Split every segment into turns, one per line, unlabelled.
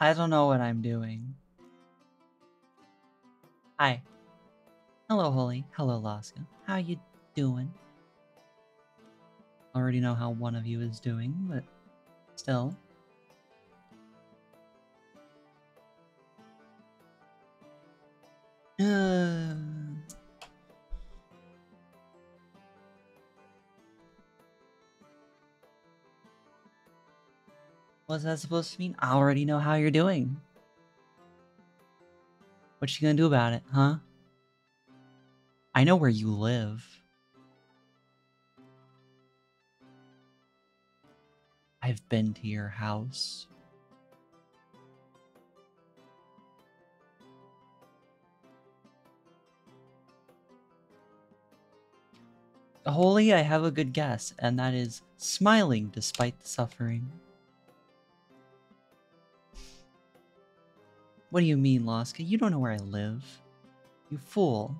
I don't know what I'm doing. Hi. Hello, Holy. Hello, Laska. How you doing? Already know how one of you is doing, but still. Uh... What's that supposed to mean? I already know how you're doing. What you gonna do about it, huh? I know where you live. I've been to your house. Holy, I have a good guess, and that is smiling despite the suffering. What do you mean, Laska? You don't know where I live. You fool.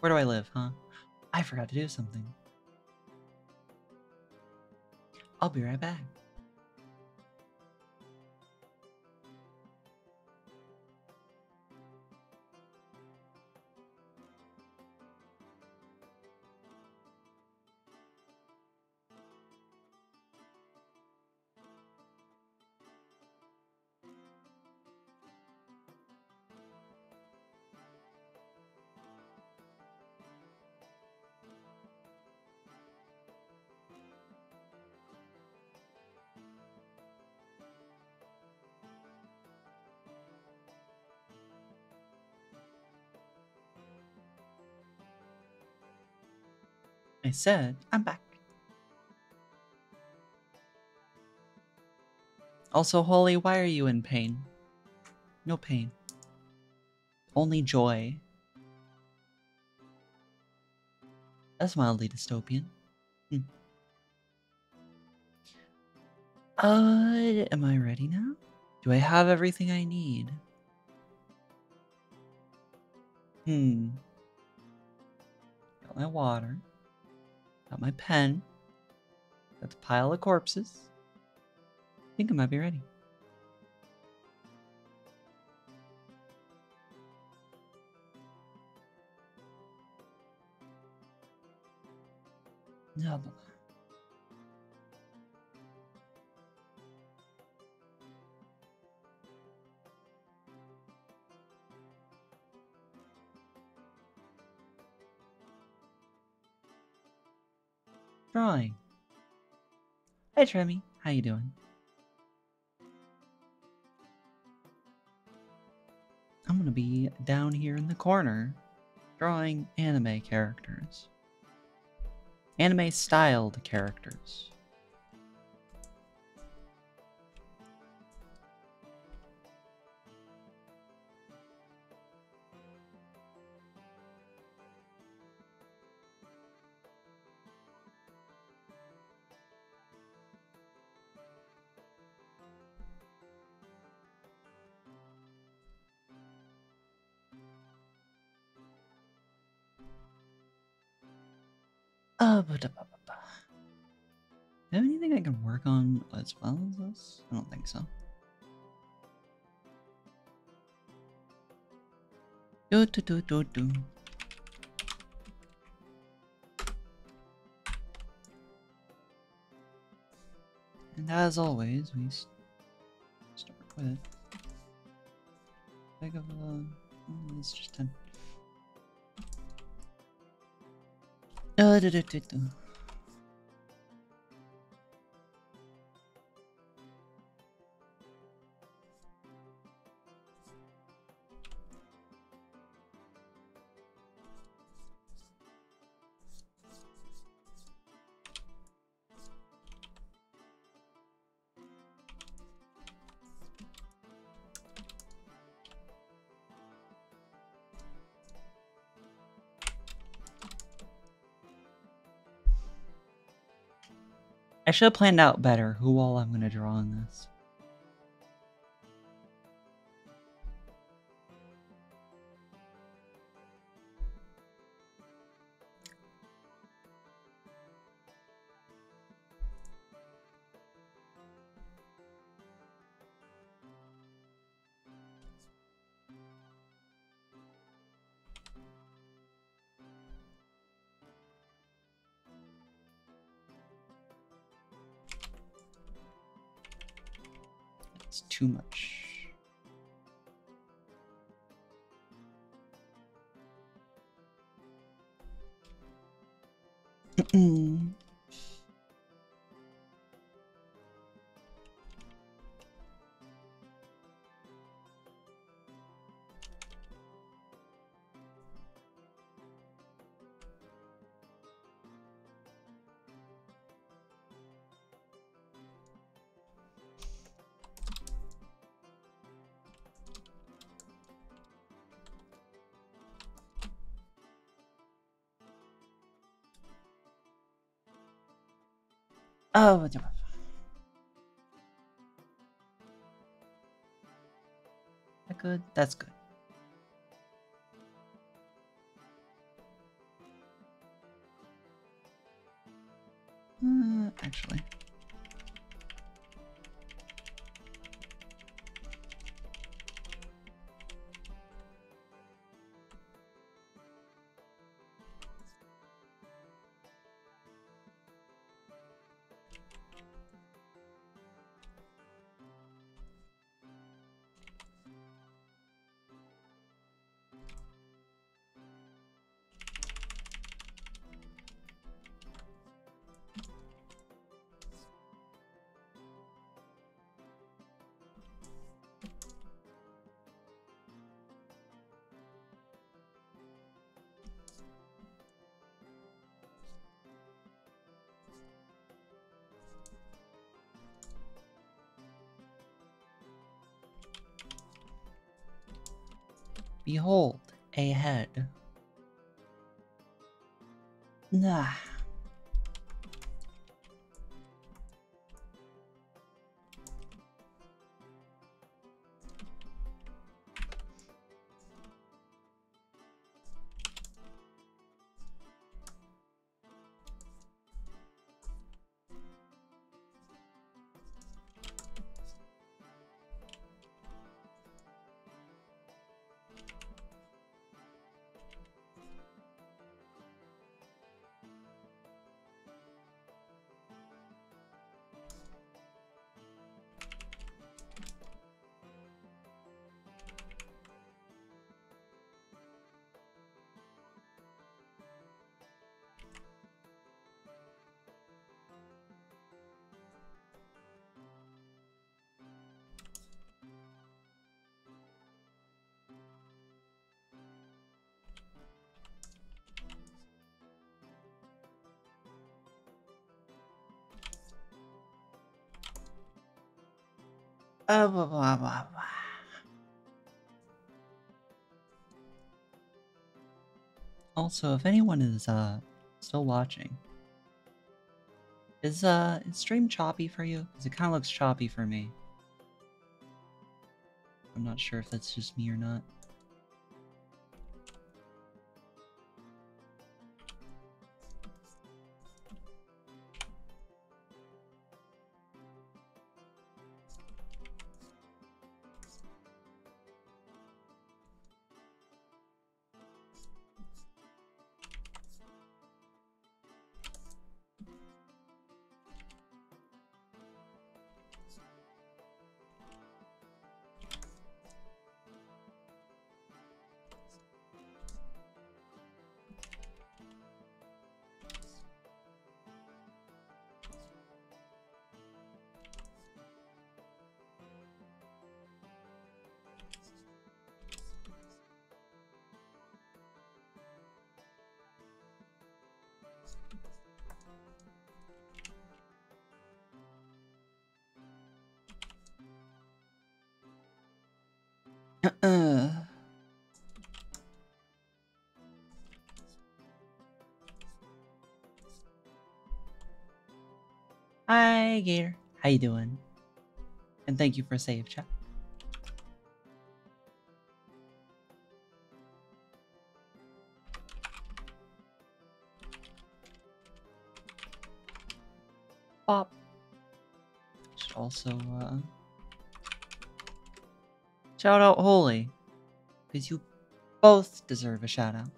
Where do I live, huh? I forgot to do something. I'll be right back. Said, I'm back. Also, Holy, why are you in pain? No pain. Only joy. That's mildly dystopian. Hmm. Uh, am I ready now? Do I have everything I need? Hmm. Got my water. Got my pen. Got the pile of corpses. I think I might be ready. No. Drawing. Hey Tremmy, how you doing? I'm gonna be down here in the corner drawing anime characters. Anime styled characters. Do have anything I can work on as well as this? I don't think so. Do do do do do. And as always, we start with big of a. oh, It's just ten. Uh, I should have planned out better who all I'm going to draw in this. Too much. Mm-mm. Oh, that good? That's good. Behold, a head. Nah. Blah, blah, blah, blah. Also, if anyone is uh still watching, is uh is stream choppy for you? Because it kind of looks choppy for me. I'm not sure if that's just me or not. Uh. Hi, Gator. How you doing? And thank you for save chat. Bop. Should also uh shout out Holy. Because you both deserve a shout out.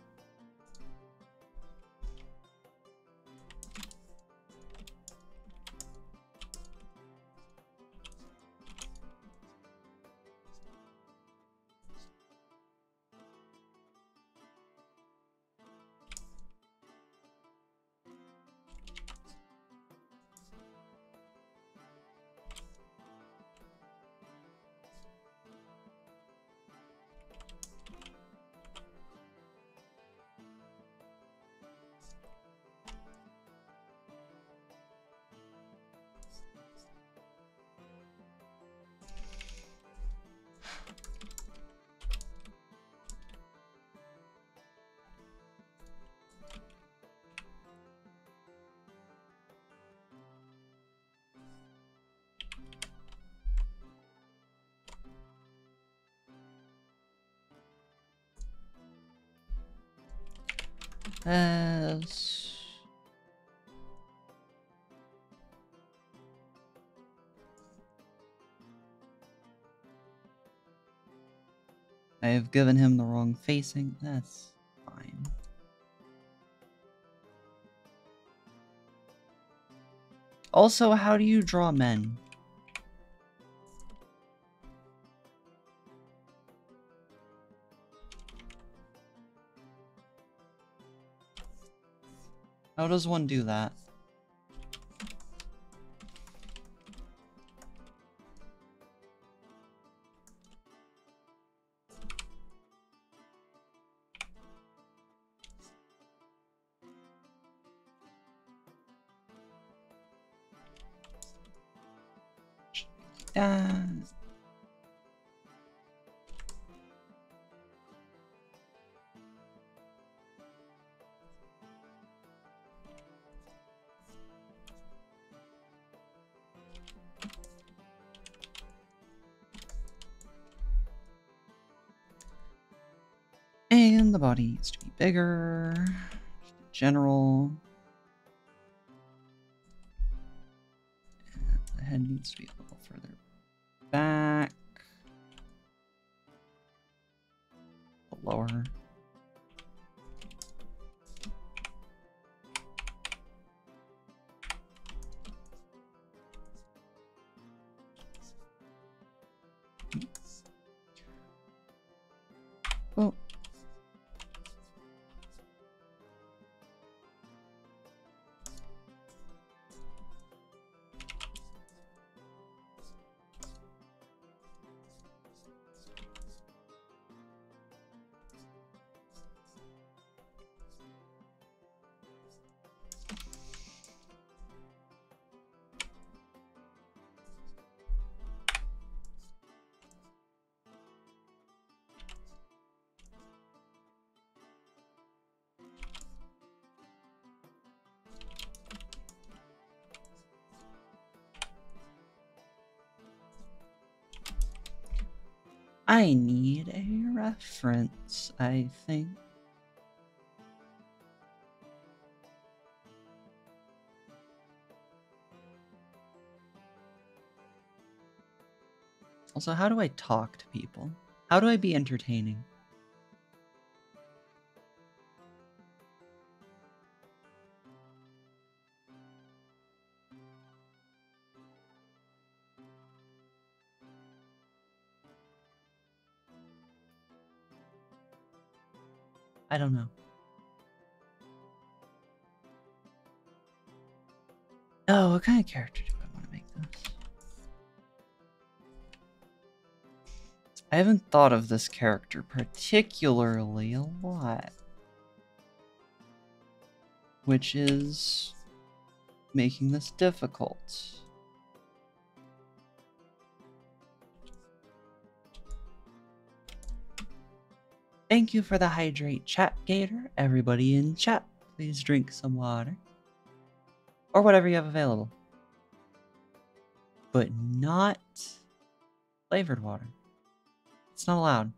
I have given him the wrong facing. That's fine. Also, how do you draw men? How does one do that? Body needs to be bigger. General. And the head needs to be a little further back. Lower. I need a reference, I think. Also, how do I talk to people? How do I be entertaining? I don't know. Oh, what kind of character do I want to make this? I haven't thought of this character particularly a lot. Which is making this difficult. Thank you for the hydrate chat, Gator. Everybody in chat, please drink some water. Or whatever you have available. But not flavored water. It's not allowed.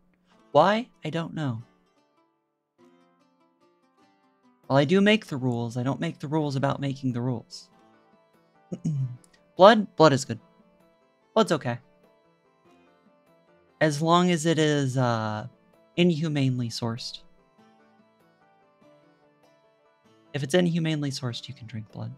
Why? I don't know. Well, I do make the rules. I don't make the rules about making the rules. Blood? Blood is good. Blood's okay. As long as it is, uh, inhumanely sourced. If it's inhumanely sourced, you can drink blood.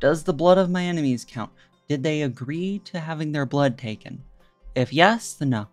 Does the blood of my enemies count? Did they agree to having their blood taken? If yes, then no.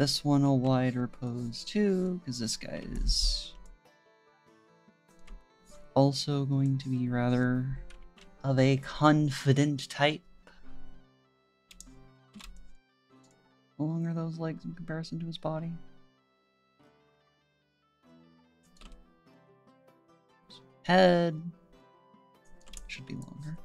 This one a wider pose too, because this guy is also going to be rather of a confident type. How long are those legs in comparison to his body? Head should be longer.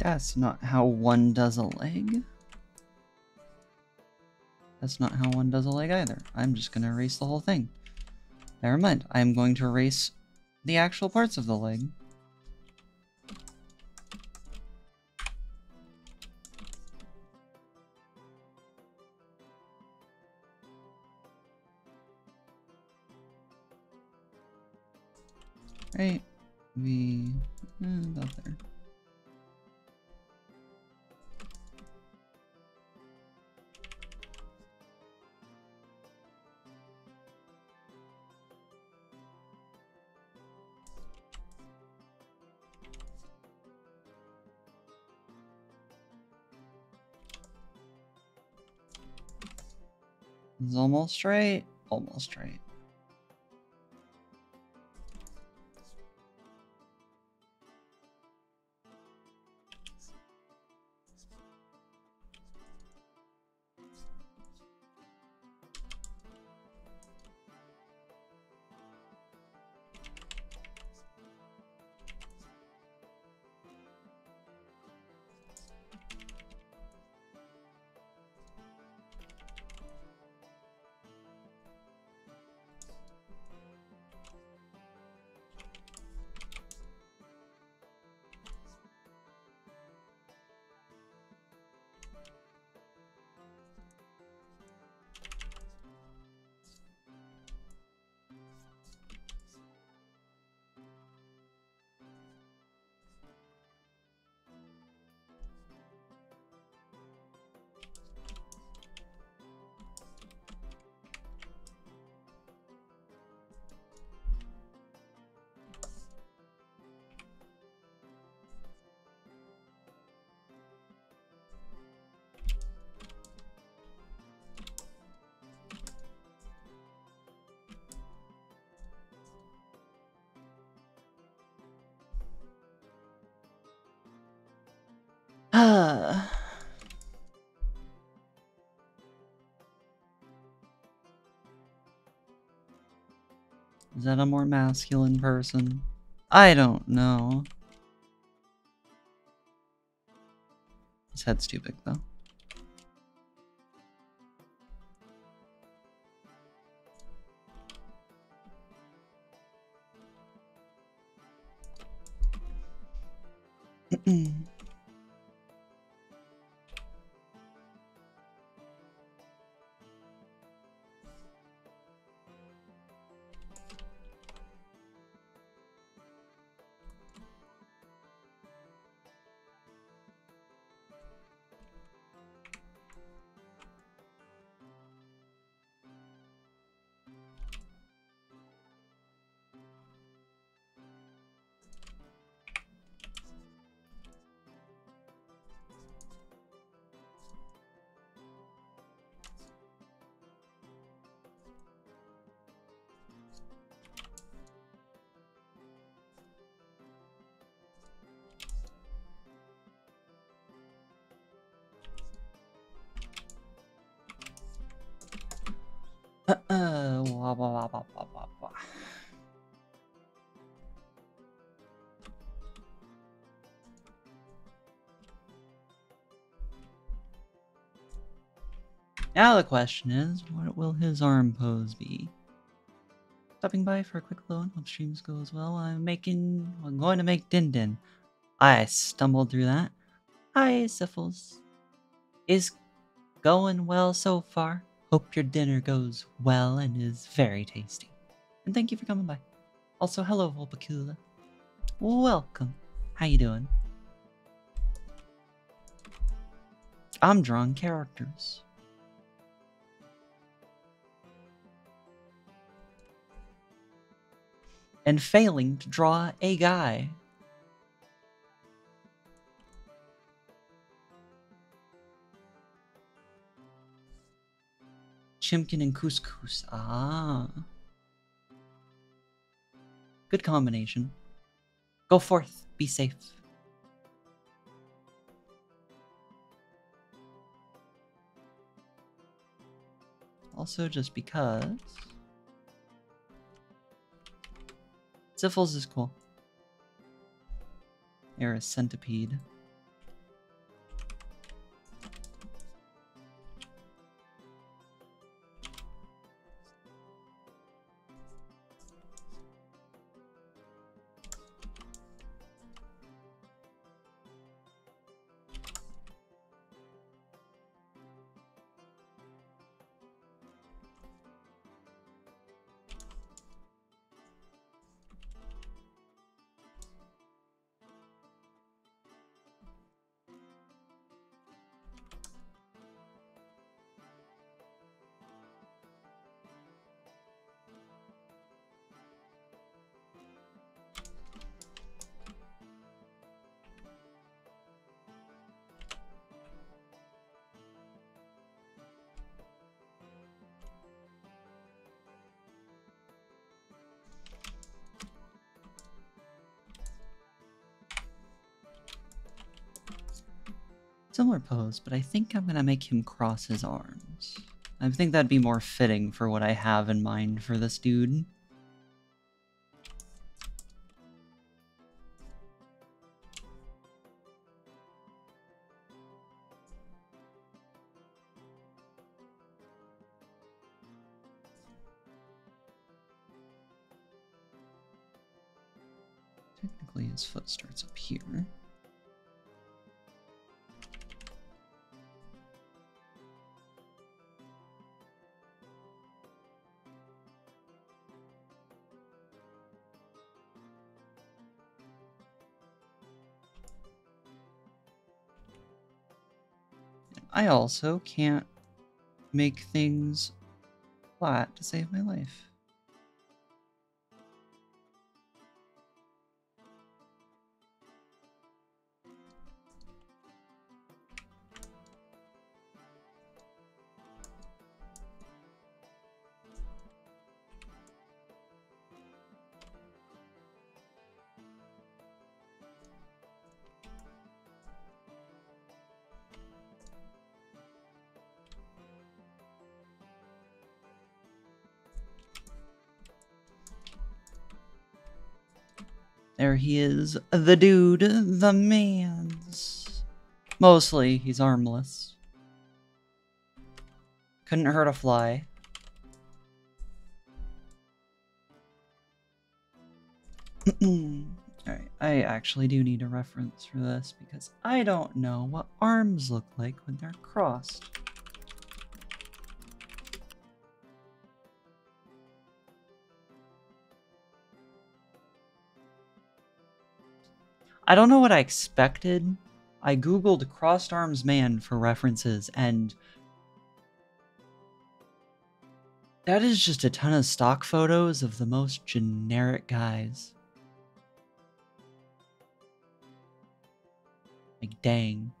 That's not how one does a leg. That's not how one does a leg either. I'm just going to erase the whole thing. Never mind. I'm going to erase the actual parts of the leg. Almost right? Almost straight. Is that a more masculine person? I don't know. His head's too big, though. mm Now the question is, what will his arm pose be? Stopping by for a quick loan. Hope streams go as well. I'm making. I'm going to make Din Din. I stumbled through that. Hi, Syphils. Is going well so far. Hope your dinner goes well and is very tasty. And thank you for coming by. Also, hello, Volpacula. Welcome. How you doing? I'm drawing characters. And failing to draw a guy. Chimkin and couscous. Ah. Good combination. Go forth. Be safe. Also, just because. Syphils is cool. You're centipede. Similar pose, but I think I'm gonna make him cross his arms. I think that'd be more fitting for what I have in mind for this dude. Technically, his foot starts up here. I also can't make things flat to save my life. He is, the dude, the man's. Mostly, he's armless. Couldn't hurt a fly. Alright, I actually do need a reference for this because I don't know what arms look like when they're crossed. I don't know what I expected. I googled crossed arms man for references and that is just a ton of stock photos of the most generic guys. Like dang.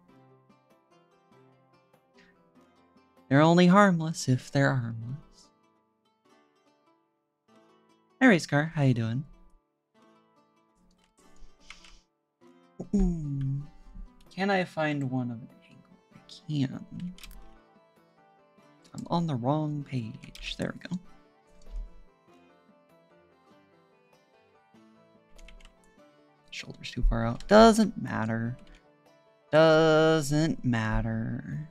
They're only harmless if they're harmless. Hey Race Car, how you doing? Can I find one of an angle? I can. I'm on the wrong page. There we go. Shoulders too far out. Doesn't matter. Doesn't matter.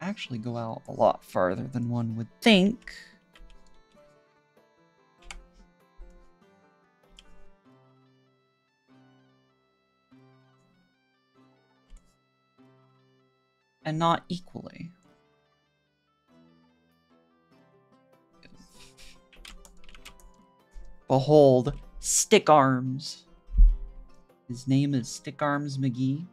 Actually go out a lot farther than one would think. And not equally. Behold, Stick Arms. His name is Stick Arms McGee.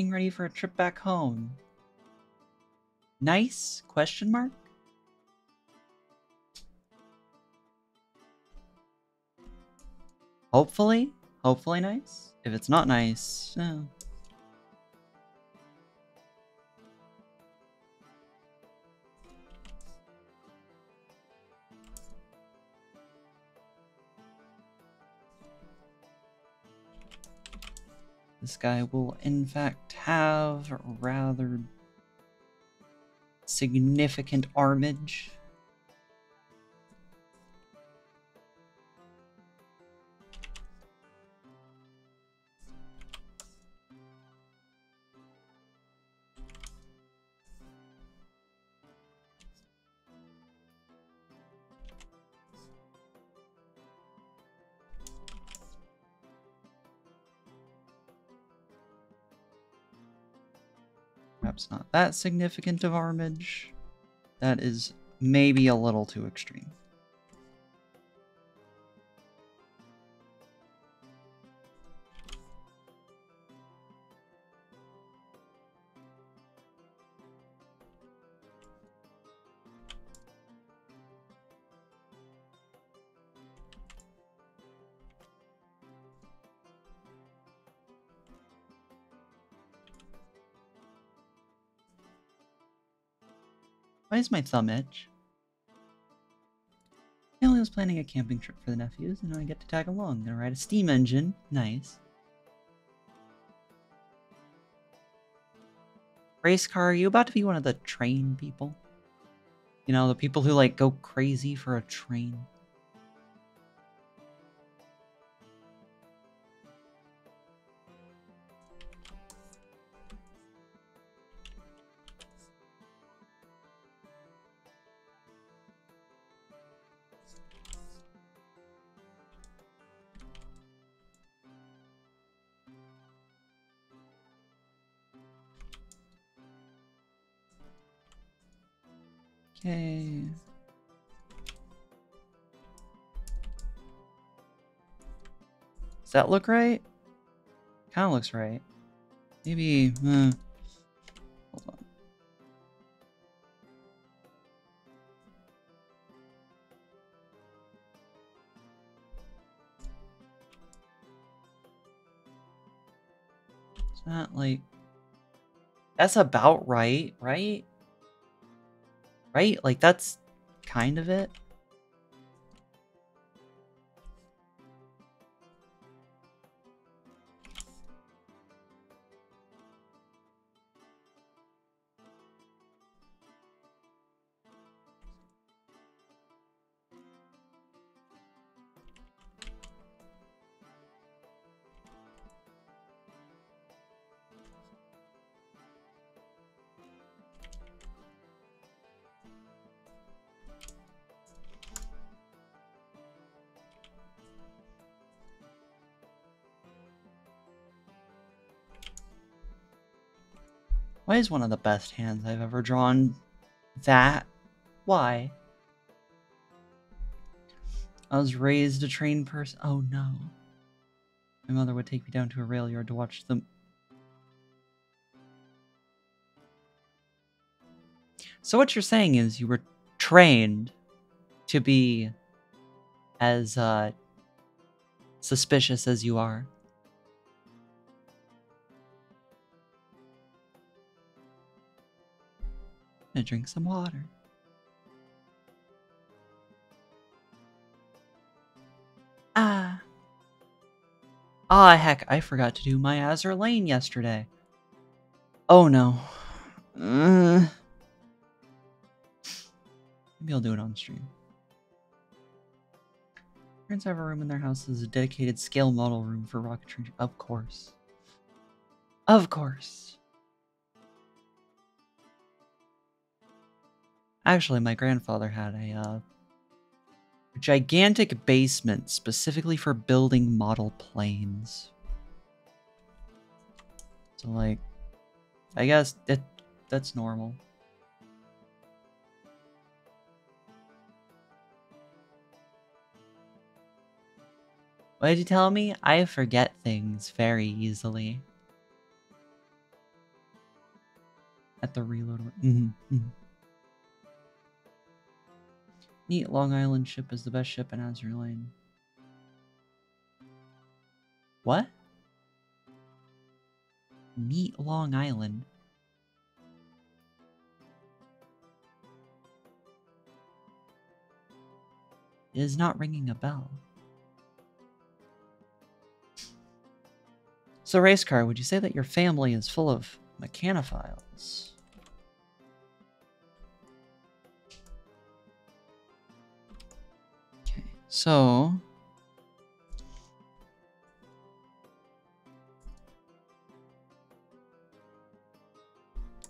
Getting ready for a trip back home. Nice? Question mark? Hopefully. Hopefully nice. If it's not nice, eh. This guy will in fact have rather significant armage. Perhaps not that significant of armage. That is maybe a little too extreme. Is my thumb itch? Kelly was planning a camping trip for the nephews, and I get to tag along. Gonna ride a steam engine. Nice. Race car, are you about to be one of the train people? You know, the people who like go crazy for a train. Does that look right? Kind of looks right. Maybe, uh, hold on. Is that like, that's about right, right? Right? Like, that's kind of it. Is one of the best hands I've ever drawn that? Why? I was raised a trained person. Oh no. My mother would take me down to a rail yard to watch them. So what you're saying is you were trained to be as uh, suspicious as you are. Drink some water. Ah. Ah, heck, I forgot to do my Azur Lane yesterday. Oh no. Uh, maybe I'll do it on stream. Parents have a room in their house as a dedicated scale model room for rocketry. Of course. Of course. Actually, my grandfather had a uh, gigantic basement specifically for building model planes. So, like, I guess that that's normal. What did you tell me? I forget things very easily. At the reload. Mm -hmm, mm -hmm. Neat Long Island ship is the best ship in Azur Lane. What? Neat Long Island. It is not ringing a bell. So, race car, would you say that your family is full of mechanophiles? So...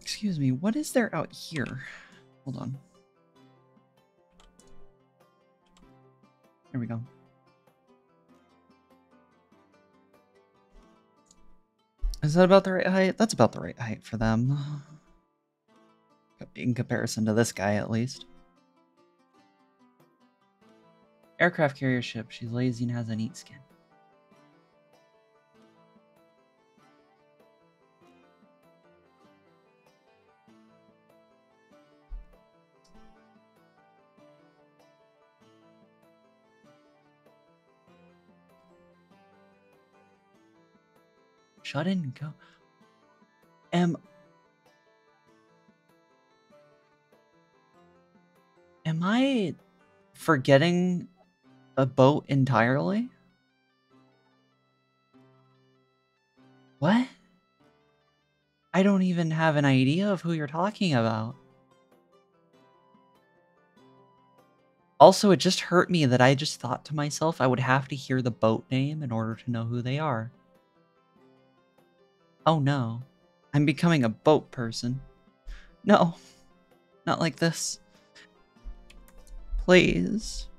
Excuse me, what is there out here? Hold on. There we go. Is that about the right height? That's about the right height for them. In comparison to this guy, at least. Aircraft carrier ship. She's lazy and has a neat skin. Shut in and go. Am Am I forgetting a boat entirely? What? I don't even have an idea of who you're talking about. Also, it just hurt me that I just thought to myself I would have to hear the boat name in order to know who they are. Oh no. I'm becoming a boat person. No. Not like this. Please.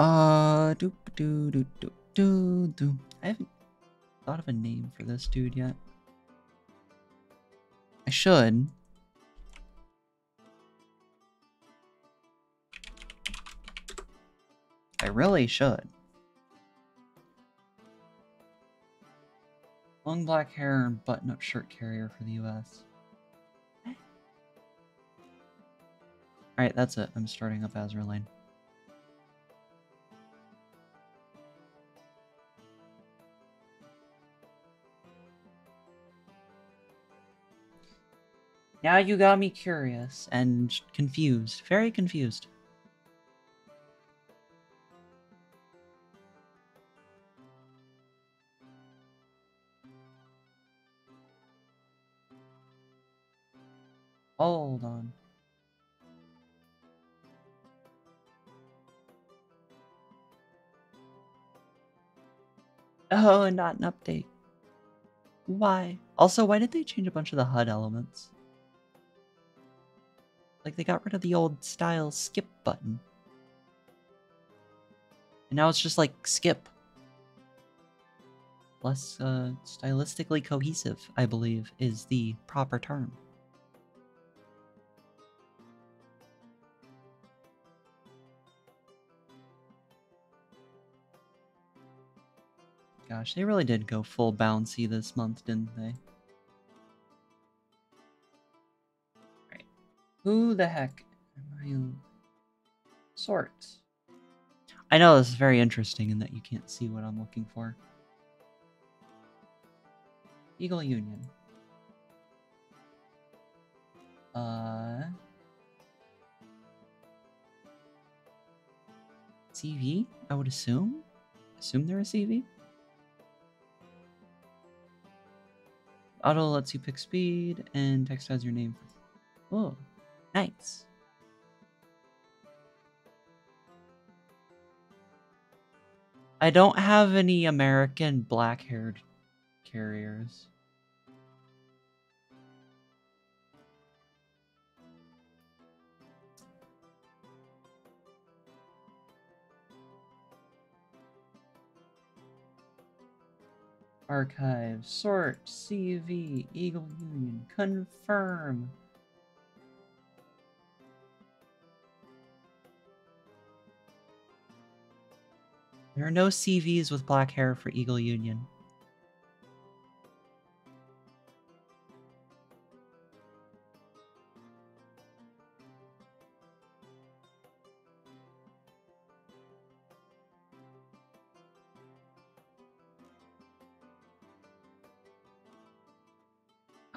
Uh, do do do do do do. I haven't thought of a name for this dude yet. I should. I really should. Long black hair and button-up shirt carrier for the US. Alright, that's it. I'm starting up Azur Lane. Now you got me curious and confused. Very confused. Hold on. Oh, and not an update. Why? Also, why did they change a bunch of the HUD elements? Like they got rid of the old style skip button. And now it's just like skip. Less uh, stylistically cohesive, I believe, is the proper term. Gosh, they really did go full bouncy this month, didn't they? Who the heck am I? Sorts. I know this is very interesting in that you can't see what I'm looking for. Eagle Union. Uh... CV, I would assume? Assume they're a CV? Auto lets you pick speed, and text has your name. Oh, nice. I don't have any American black-haired carriers. Archive, sort, CV, Eagle Union, confirm. There are no CVs with black hair for Eagle Union.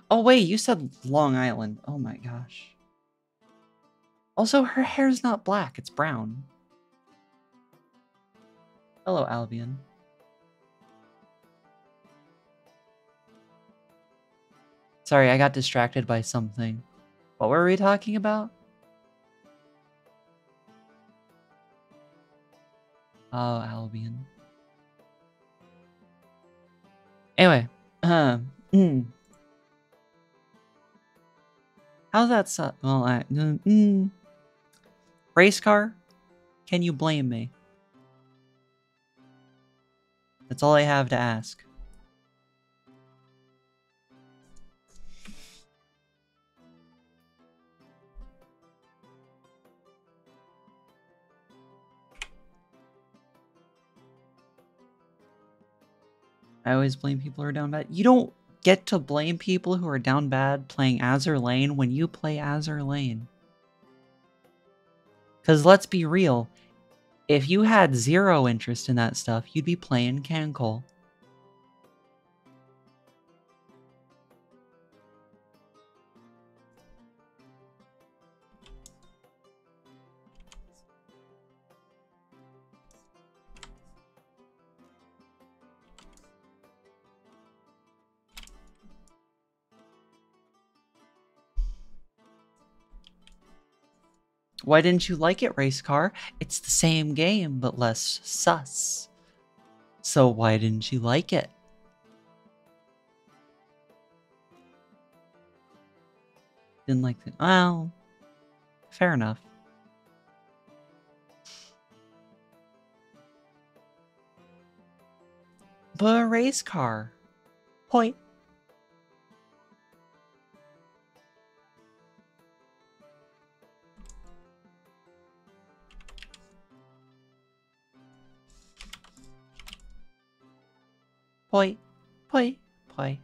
Oh wait, you said Long Island. Oh my gosh. Also, her hair's not black, it's brown. Hello, Albion. Sorry, I got distracted by something. What were we talking about? Oh, Albion. Anyway, um, mm. how's that? Su well, I, mm, mm. race car. Can you blame me? That's all I have to ask. I always blame people who are down bad. You don't get to blame people who are down bad playing Azur Lane when you play Azur Lane. Because let's be real, if you had zero interest in that stuff, you'd be playing KanColle. Why didn't you like it, Race Car? It's the same game, but less sus. So why didn't you like it? Didn't like it. Well, fair enough. But a race car. Point. Poi, poi, poi.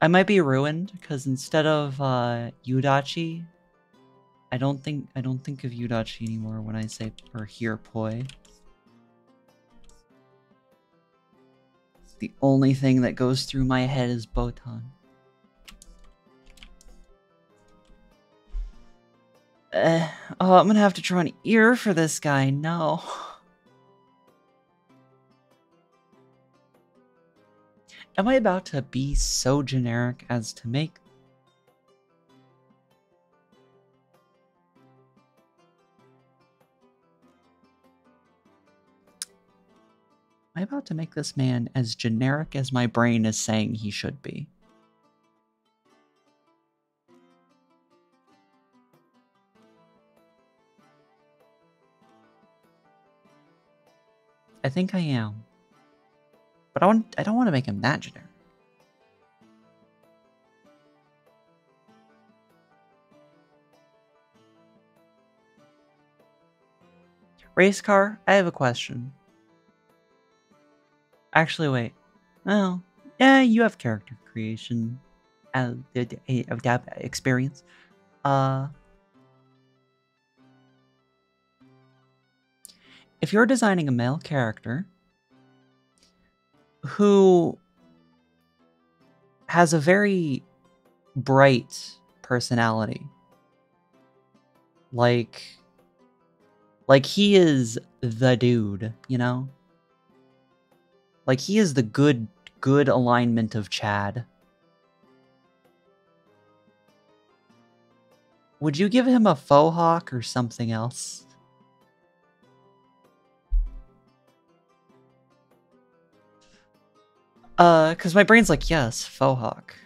I might be ruined because instead of uh, Yudachi, I don't think I don't think of Yudachi anymore when I say or hear poi. The only thing that goes through my head is Botan. Uh, oh, I'm gonna have to draw an ear for this guy. No. Am I about to be so generic as to make Am I about to make this man as generic as my brain is saying he should be? I think I am. But I want I don't want to make him that generic. Race car, I have a question. Actually, wait. Well, yeah, you have character creation uh, experience. Uh, if you're designing a male character who has a very bright personality, like like he is the dude, you know? Like he is the good good alignment of Chad. Would you give him a faux hawk or something else? Uh, because my brain's like, yes, faux hawk.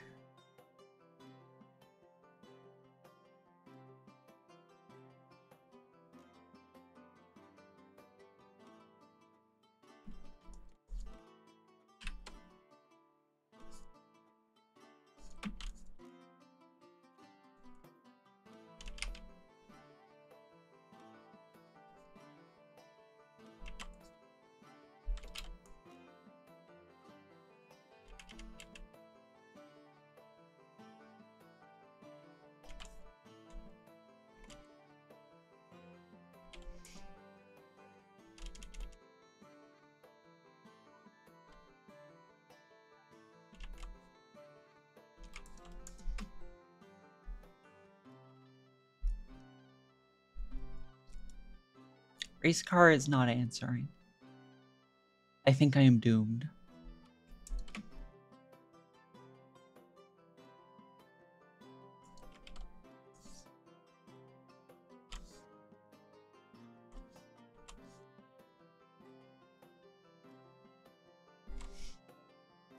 Race car is not answering. I think I am doomed.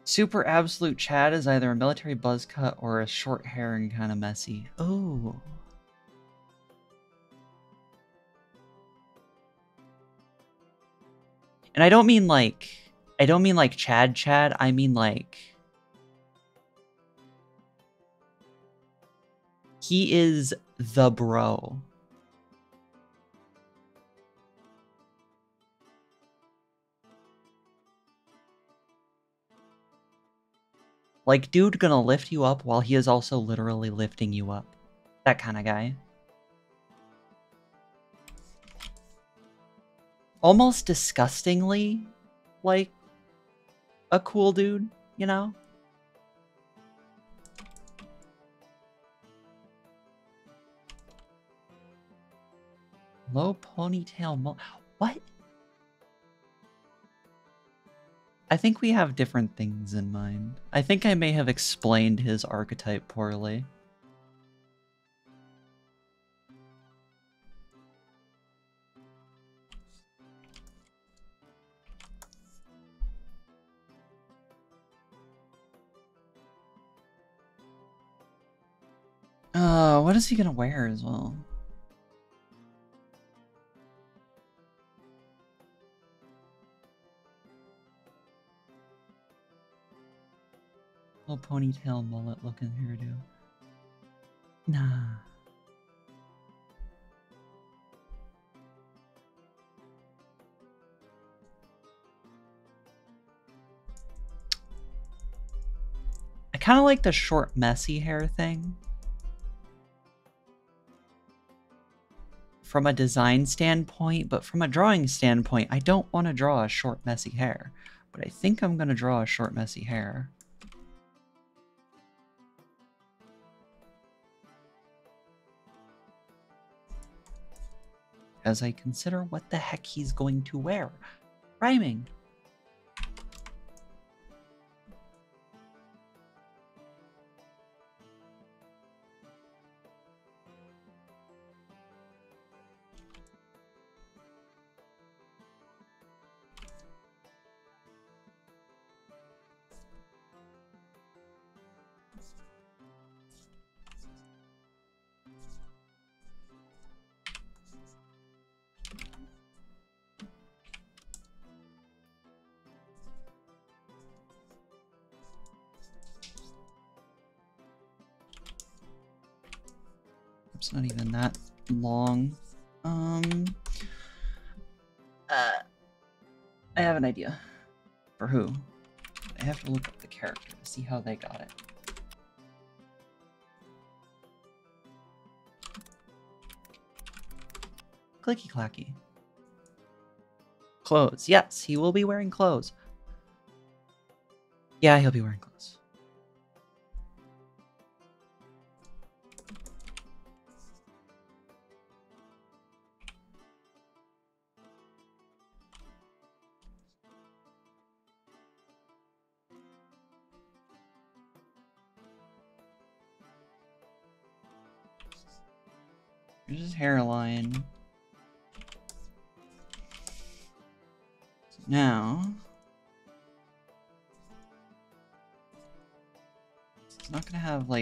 Super absolute Chad is either a military buzz cut or a short hair and kind of messy. Oh. And I don't mean like I don't mean like Chad Chad, I mean like he is the bro. Like, dude gonna lift you up while he is also literally lifting you up. That kind of guy. Almost disgustingly like a cool dude, you know? Low ponytail mo- What? I think we have different things in mind. I think I may have explained his archetype poorly. Uh, what is he gonna wear as well? Little ponytail mullet looking hairdo. Nah. I kind of like the short, messy hair thing. From a design standpoint, but from a drawing standpoint, I don't want to draw a short, messy hair. But I think I'm going to draw a short, messy hair. As I consider what the heck he's going to wear. Rhyming. How they got it. Clicky clacky. Clothes. Yes, he will be wearing clothes. Yeah, he'll be wearing clothes.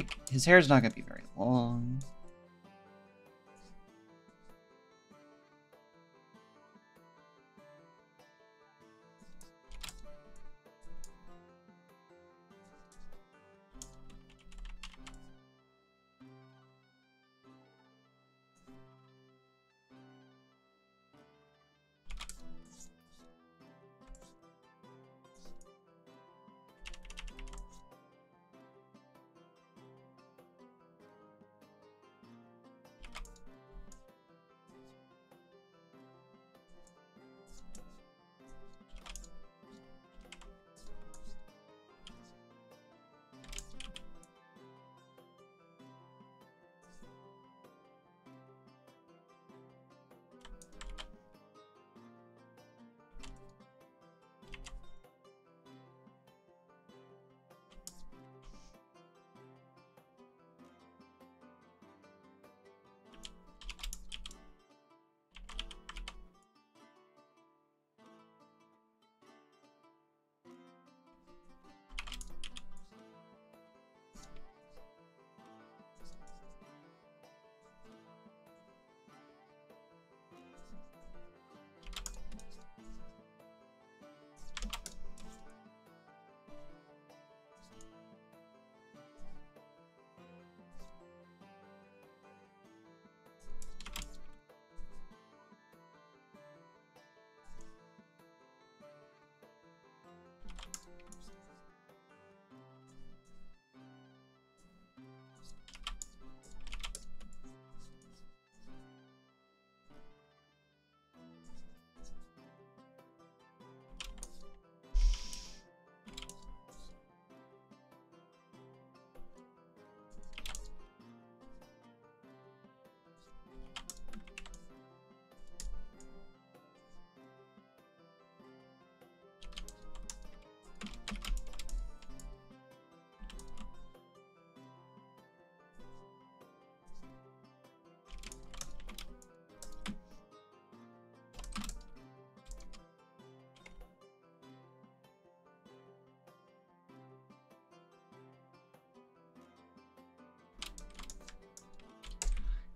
Like his hair's not gonna be very long.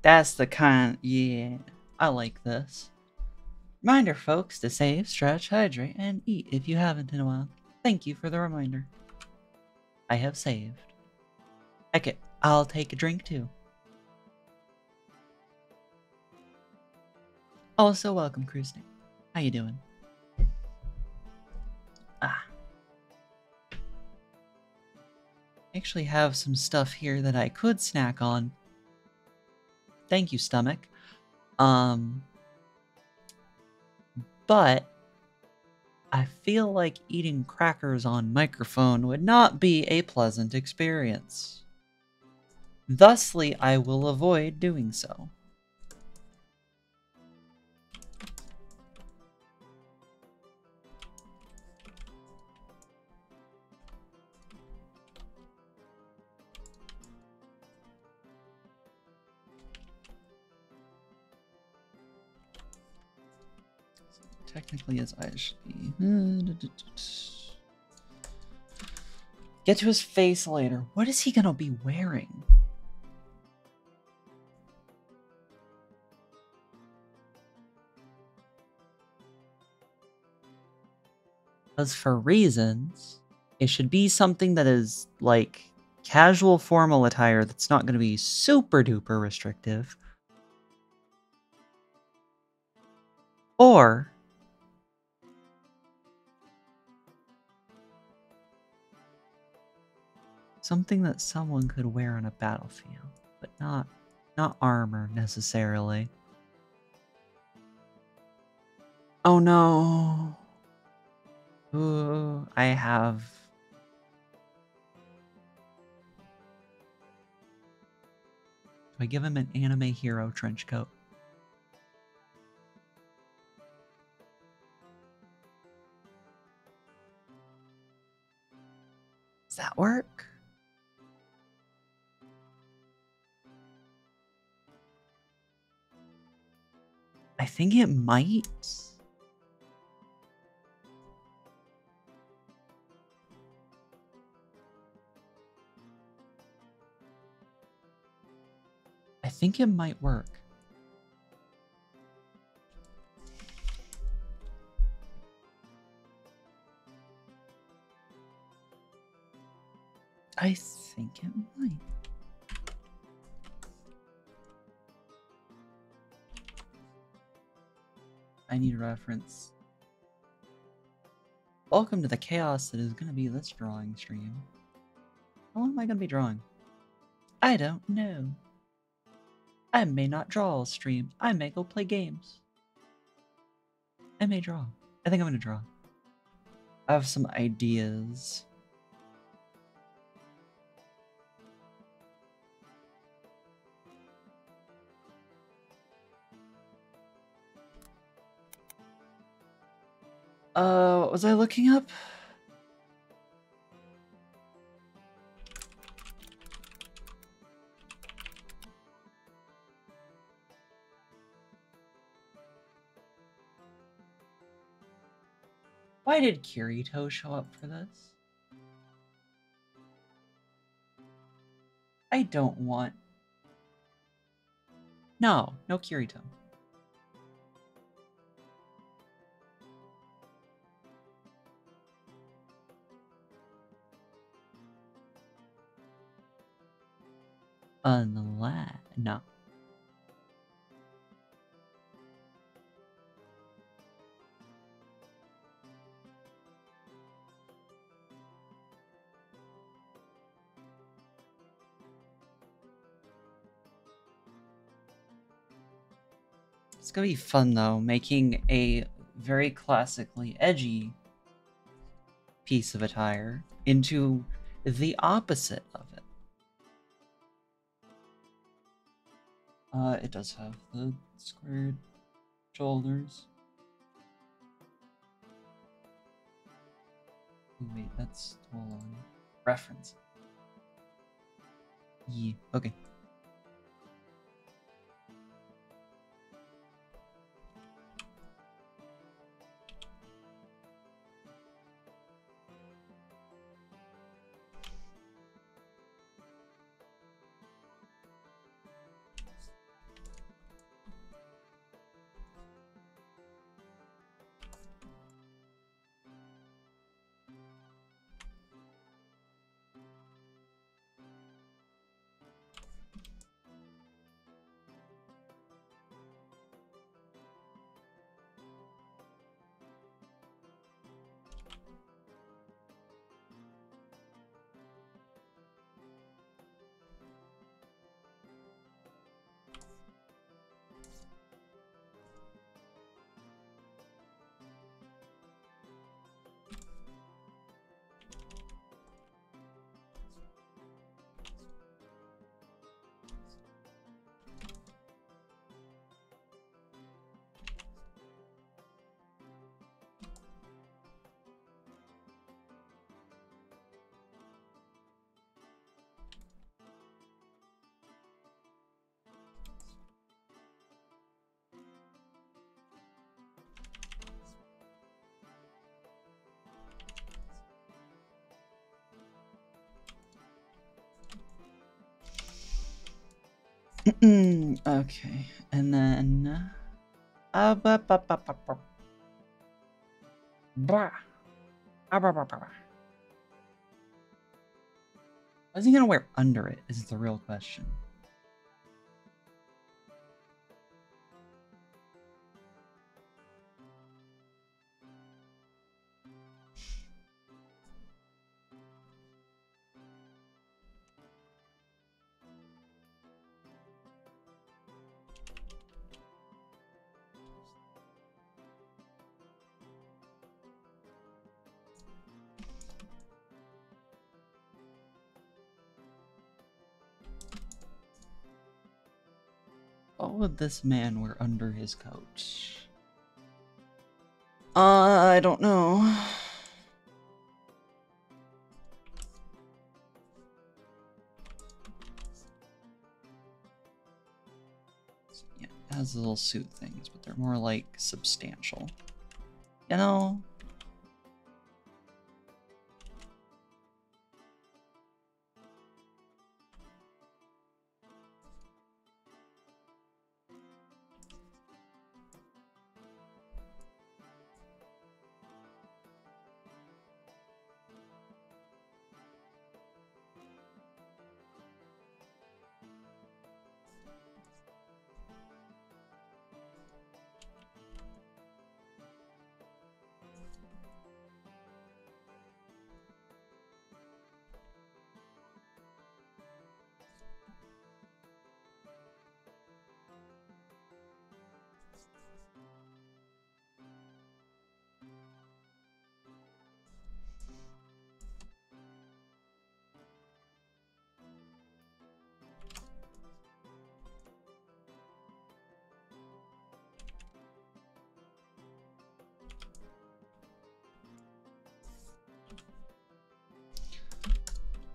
That's the kind, yeah, I like this. Reminder, folks, to save, stretch, hydrate, and eat if you haven't in a while. Thank you for the reminder. I have saved. Heck it, I'll take a drink too. Also, welcome, Cruising. How you doing? Ah. I actually have some stuff here that I could snack on. Thank you, stomach. Um, but I feel like eating crackers on microphone would not be a pleasant experience. Thusly, I will avoid doing so. Technically his eyes should be. Get to his face later. What is he gonna be wearing? As for reasons, it should be something that is like casual formal attire that's not going to be super duper restrictive. Or something that someone could wear on a battlefield, but not not armor necessarily. Oh no. Ooh, I have Do I give him an anime hero trench coat? Does that work? I think it might. I think it might work. I think it might. I need a reference. Welcome to the chaos that is going to be this drawing stream. How long am I going to be drawing? I don't know. I may not draw all stream. I may go play games. I may draw. I think I'm going to draw. I have some ideas. Uh, what was I looking up? Why did Kirito show up for this? I don't want... No, no Kirito. Unless... No. It's gonna be fun though, making a very classically edgy piece of attire into the opposite of it. Uh, it does have the squared shoulders. Wait, that's hold on. Reference. Yeah, okay. Okay, and then. Uh, ba, ba, ba, ba, ba. Blah. Ah, bah, bah, bah, bah. What is he gonna wear under it? Is the real question. This man wear under his coat? Uh, I don't know. Yeah, it has little suit things, but they're more like substantial. You know?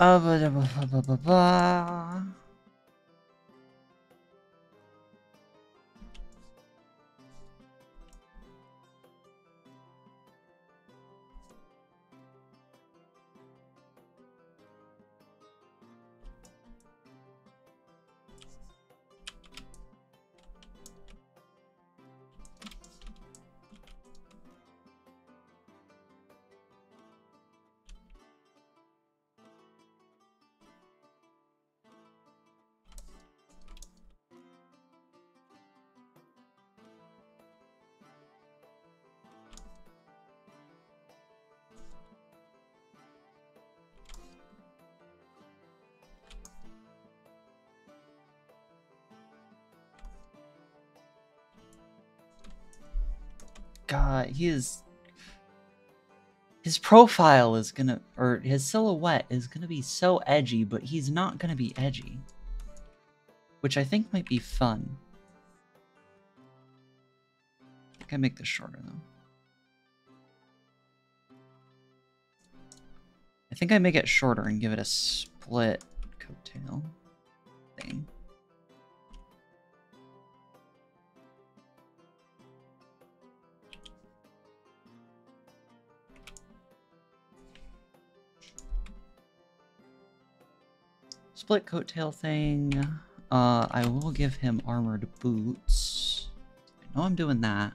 Ah, blah, blah, blah, blah, blah. bah. God, he is. His profile is gonna, or his silhouette is gonna be so edgy, but he's not gonna be edgy. Which I think might be fun. I I make this shorter though. I think I make it shorter and give it a split coattail thing. Split coattail thing. Uh, I will give him armored boots. I know I'm doing that.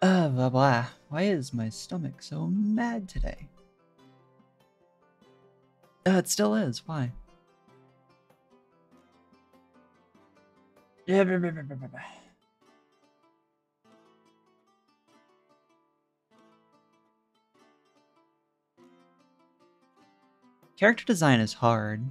Uh, blah blah. Why is my stomach so mad today? Uh, it still is. Why? Yeah, blah, blah, blah, Character design is hard.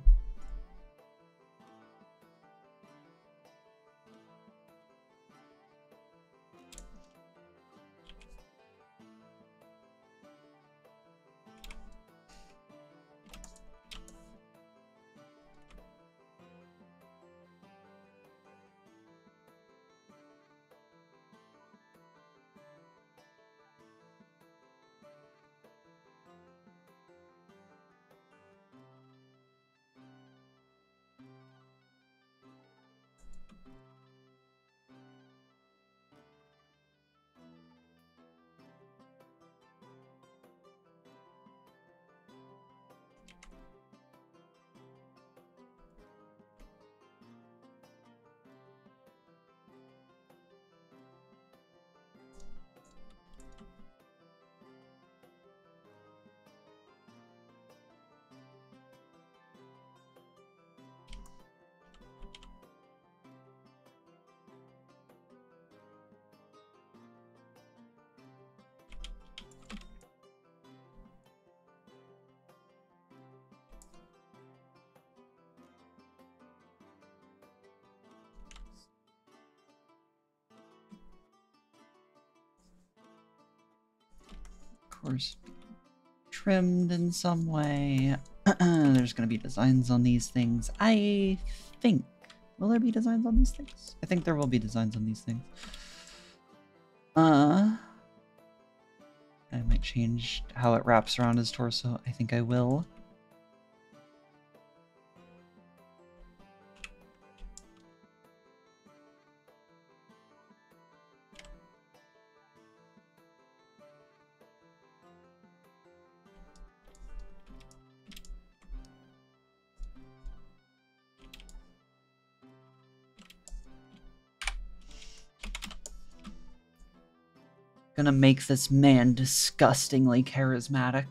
Trimmed in some way. There's gonna be designs on these things. I think. Will there be designs on these things? I think there will be designs on these things. Uh. I might change how it wraps around his torso. I think I will. Gonna make this man disgustingly charismatic.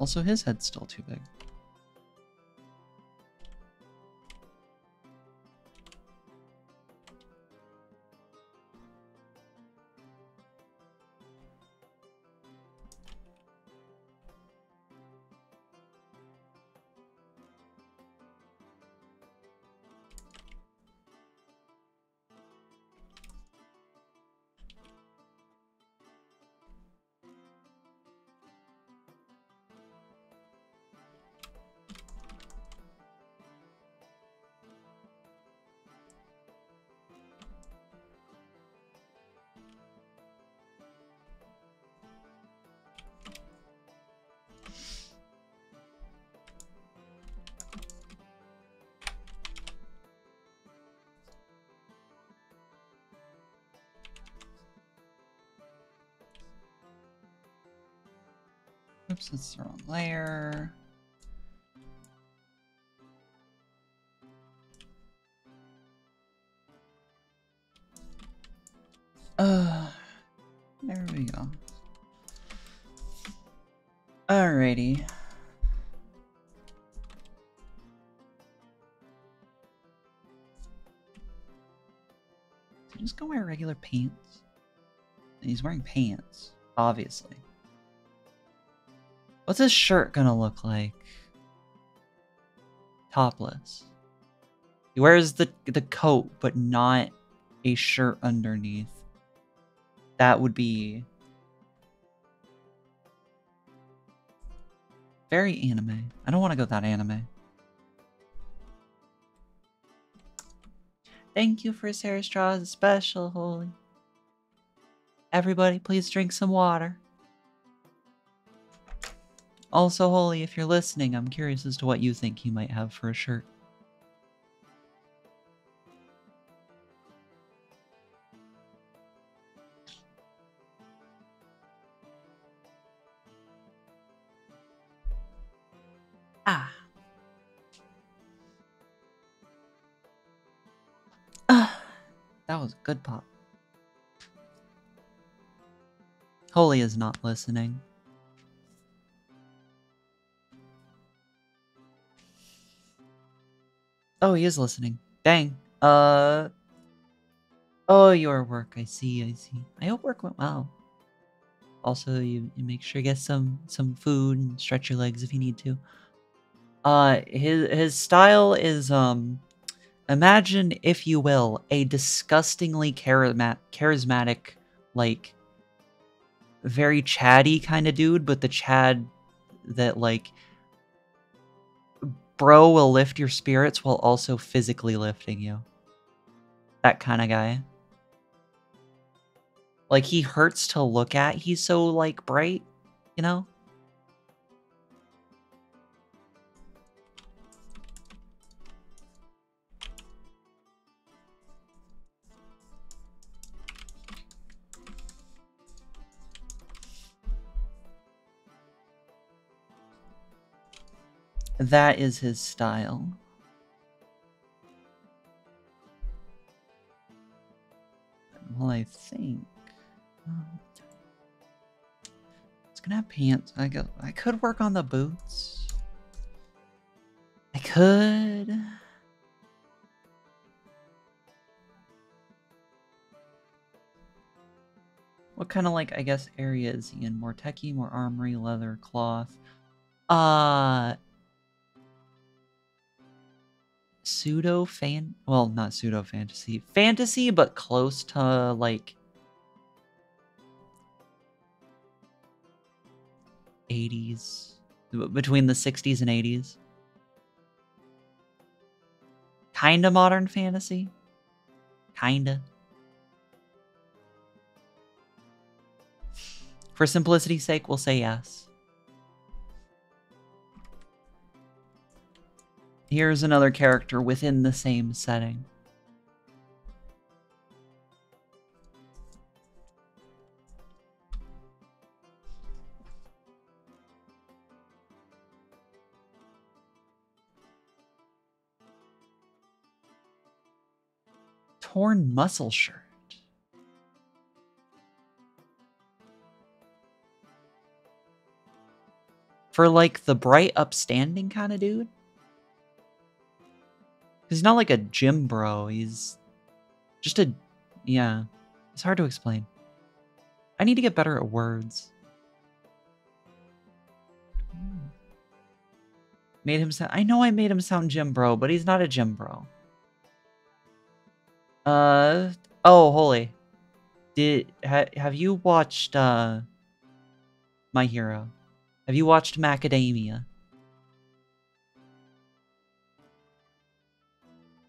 Also, his head's still too big. Oops, it's the wrong layer. Uh, there we go. Alrighty. Just go wear regular pants. He's wearing pants, obviously. What's his shirt gonna look like? Topless. He wears the the coat, but not a shirt underneath. That would be very anime. I don't want to go that anime. Thank you for Sarah Straw's special, Holy. Everybody, please drink some water. Also, Holy, if you're listening, I'm curious as to what you think he might have for a shirt. Ah. Ah. That was a good pop. Holy is not listening. Oh, he is listening. Dang. Uh. Oh, your work. I see. I see. I hope work went well. Also, you, you make sure you get some some food and stretch your legs if you need to. Uh, his his style is um, imagine if you will a disgustingly charismatic, charismatic, like very chatty kind of dude, but the Chad that like bro will lift your spirits while also physically lifting you. That kind of guy. Like he hurts to look at. He's so like bright, you know? That is his style. Well, I think um, it's gonna have pants. I go. I could work on the boots. I could. What kind of like I guess area is in? More techie, more armory, leather, cloth. Uh pseudo fan well not pseudo fantasy fantasy but close to like 80s between the 60s and 80s kind of modern fantasy. Kind of for simplicity's sake we'll say yes Here's another character within the same setting. Torn muscle shirt. For like the bright upstanding kind of dude? He's not like a gym bro. He's just a yeah. It's hard to explain. I need to get better at words. Made him sound. I know I made him sound gym bro, but he's not a gym bro. Uh oh, holy. Did ha, have you watched uh My Hero? Have you watched Macadamia?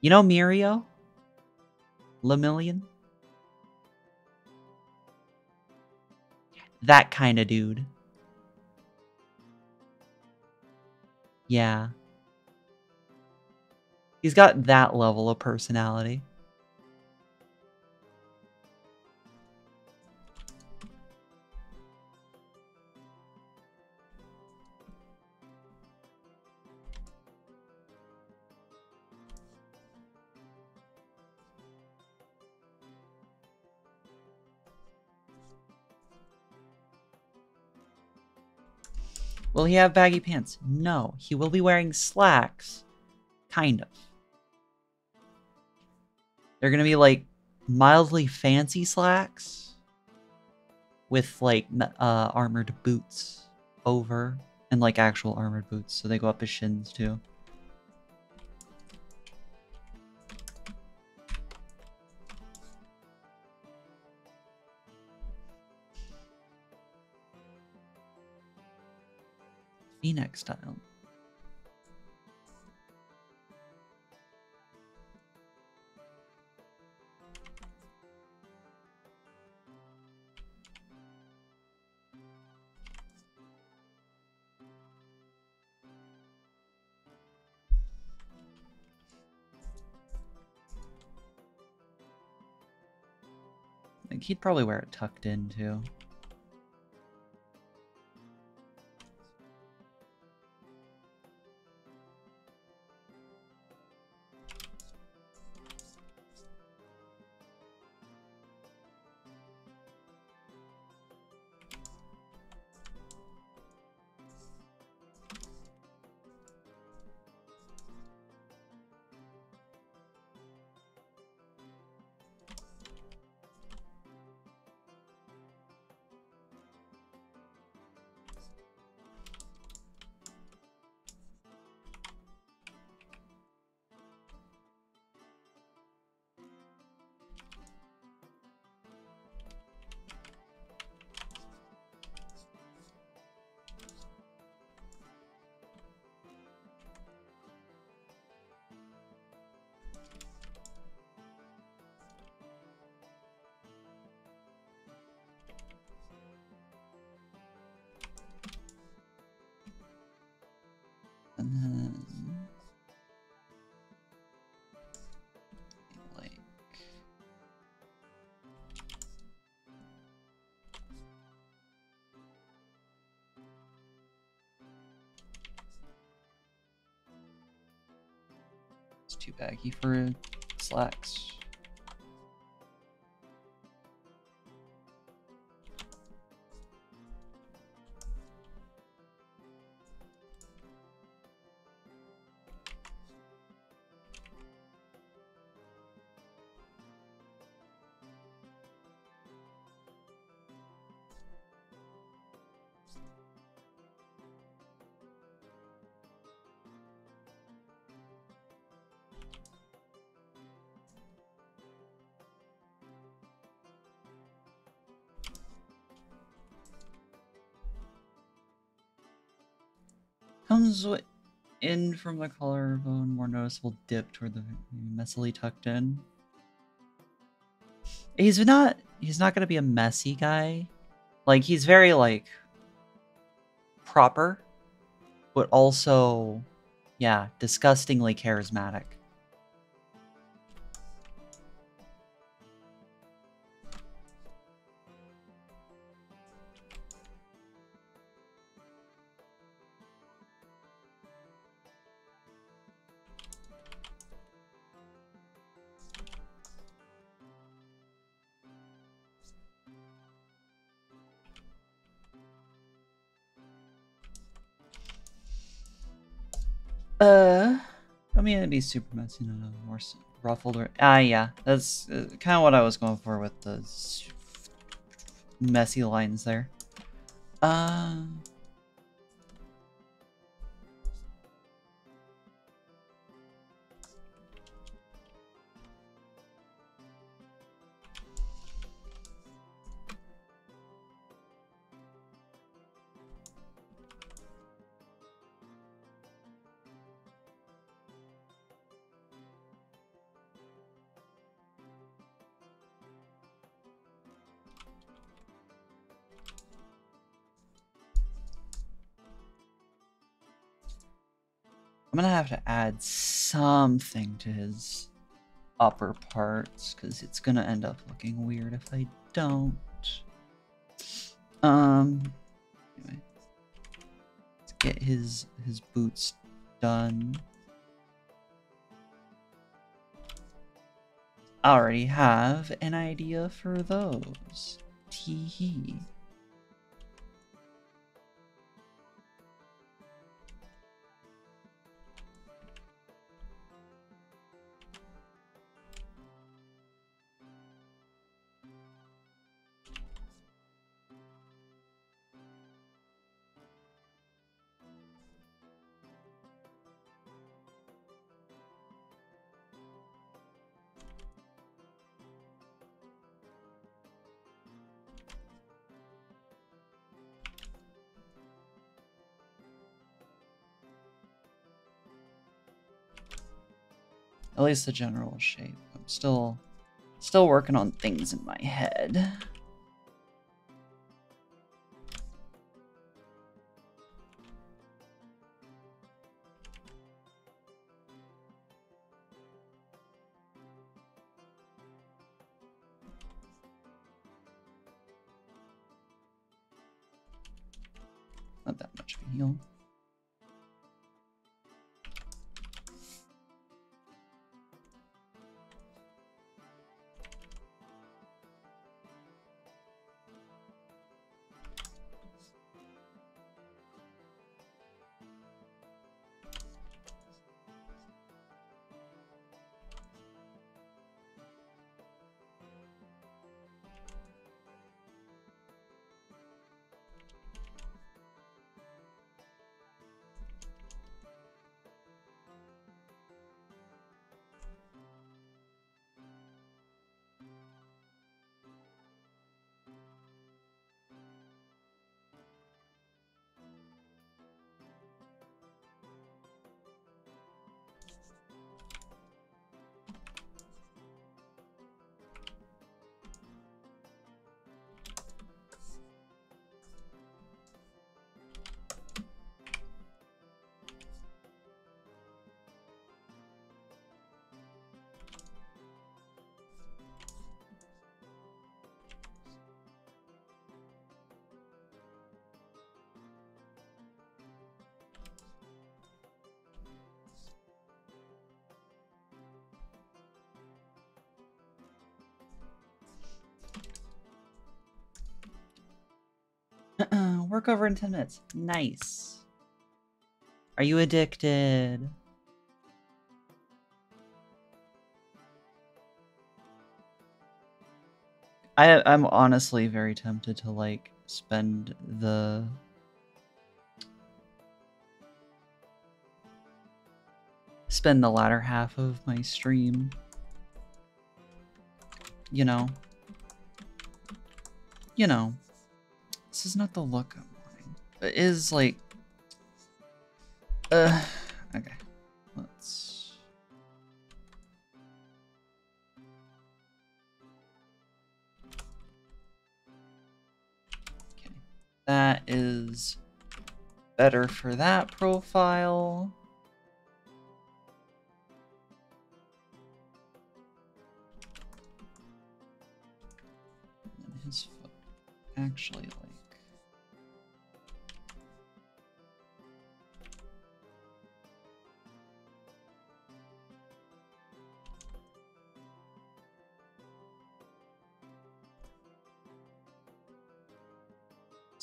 You know Mirio? Lemillion? That kind of dude. Yeah. He's got that level of personality. Will he have baggy pants? No. He will be wearing slacks. Kind of. They're going to be like mildly fancy slacks with like uh, armored boots over and like actual armored boots. So they go up his shins too. Phoenix style. Like he'd probably wear it tucked in too. Too for slacks. In from the collarbone, more noticeable dip toward the messily tucked in. He's not he's not gonna be a messy guy. Like he's very like proper, but also yeah, disgustingly charismatic. Uh, I mean, it'd be super messy, not a more s- ruffled or ah, yeah. That's uh, kind of what I was going for with the messy lines there. Uh, I'm gonna have to add something to his upper parts because it's gonna end up looking weird if I don't. Um. Anyway, let's get his his boots done. I already have an idea for those. Tee hee. At least the general shape. I'm still still working on things in my head. Over in 10 minutes. Nice. Are you addicted? I I'm honestly very tempted to like spend the spend the latter half of my stream you know you know this is not the look is like Uh, okay. Let's. Okay. That is better for that profile. His foot actually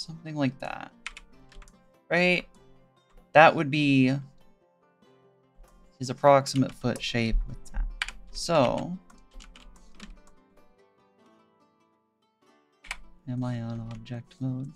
something like that right? That would be his approximate foot shape with that. So am i on object mode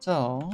so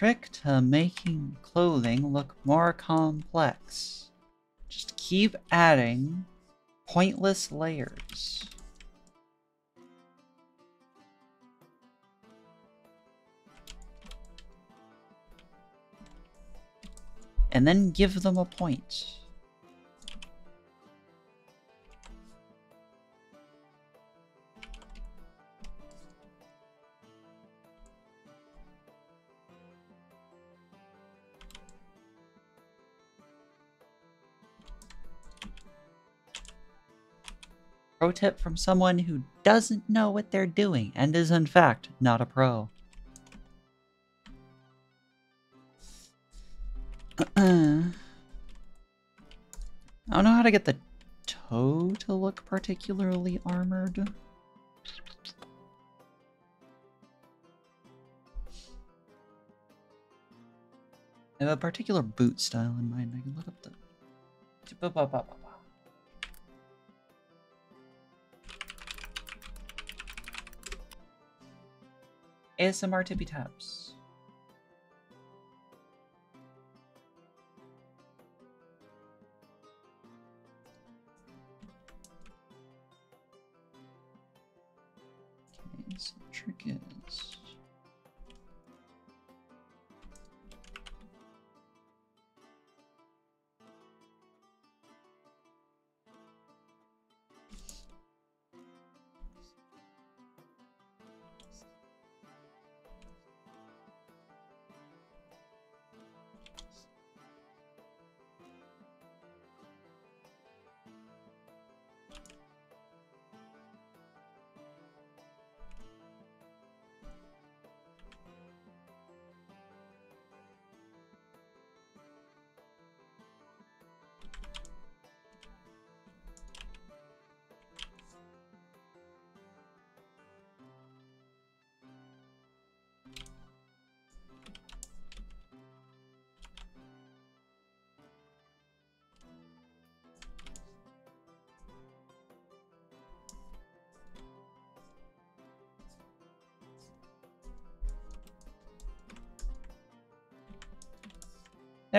trick to making clothing look more complex. Just keep adding pointless layers. And then give them a point. Pro tip from someone who doesn't know what they're doing and is in fact not a pro. I don't know how to get the toe to look particularly armored. I have a particular boot style in mind. I can look up the... ASMR tippy taps. Okay, so the trick is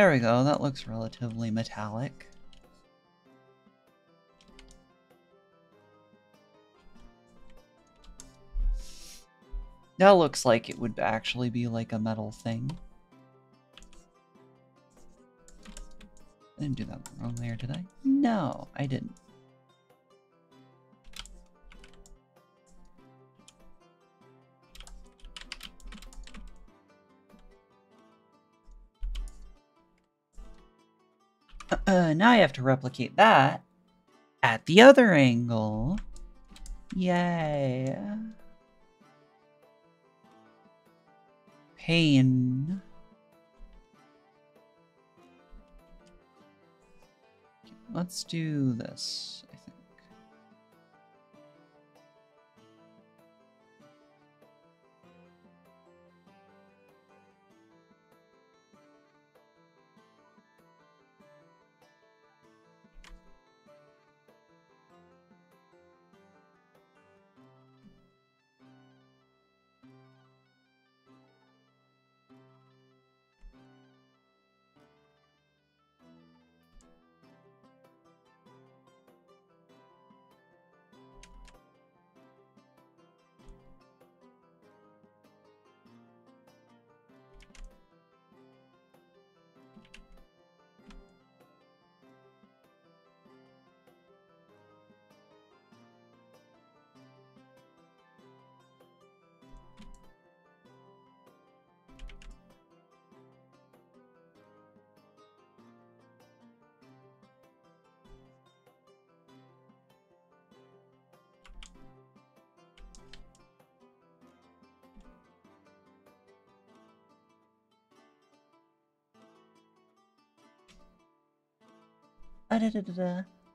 There we go, that looks relatively metallic. That looks like it would actually be like a metal thing. I didn't do that wrong there, did I? No, I didn't. Uh, now I have to replicate that at the other angle. Yay. Pain. Let's do this.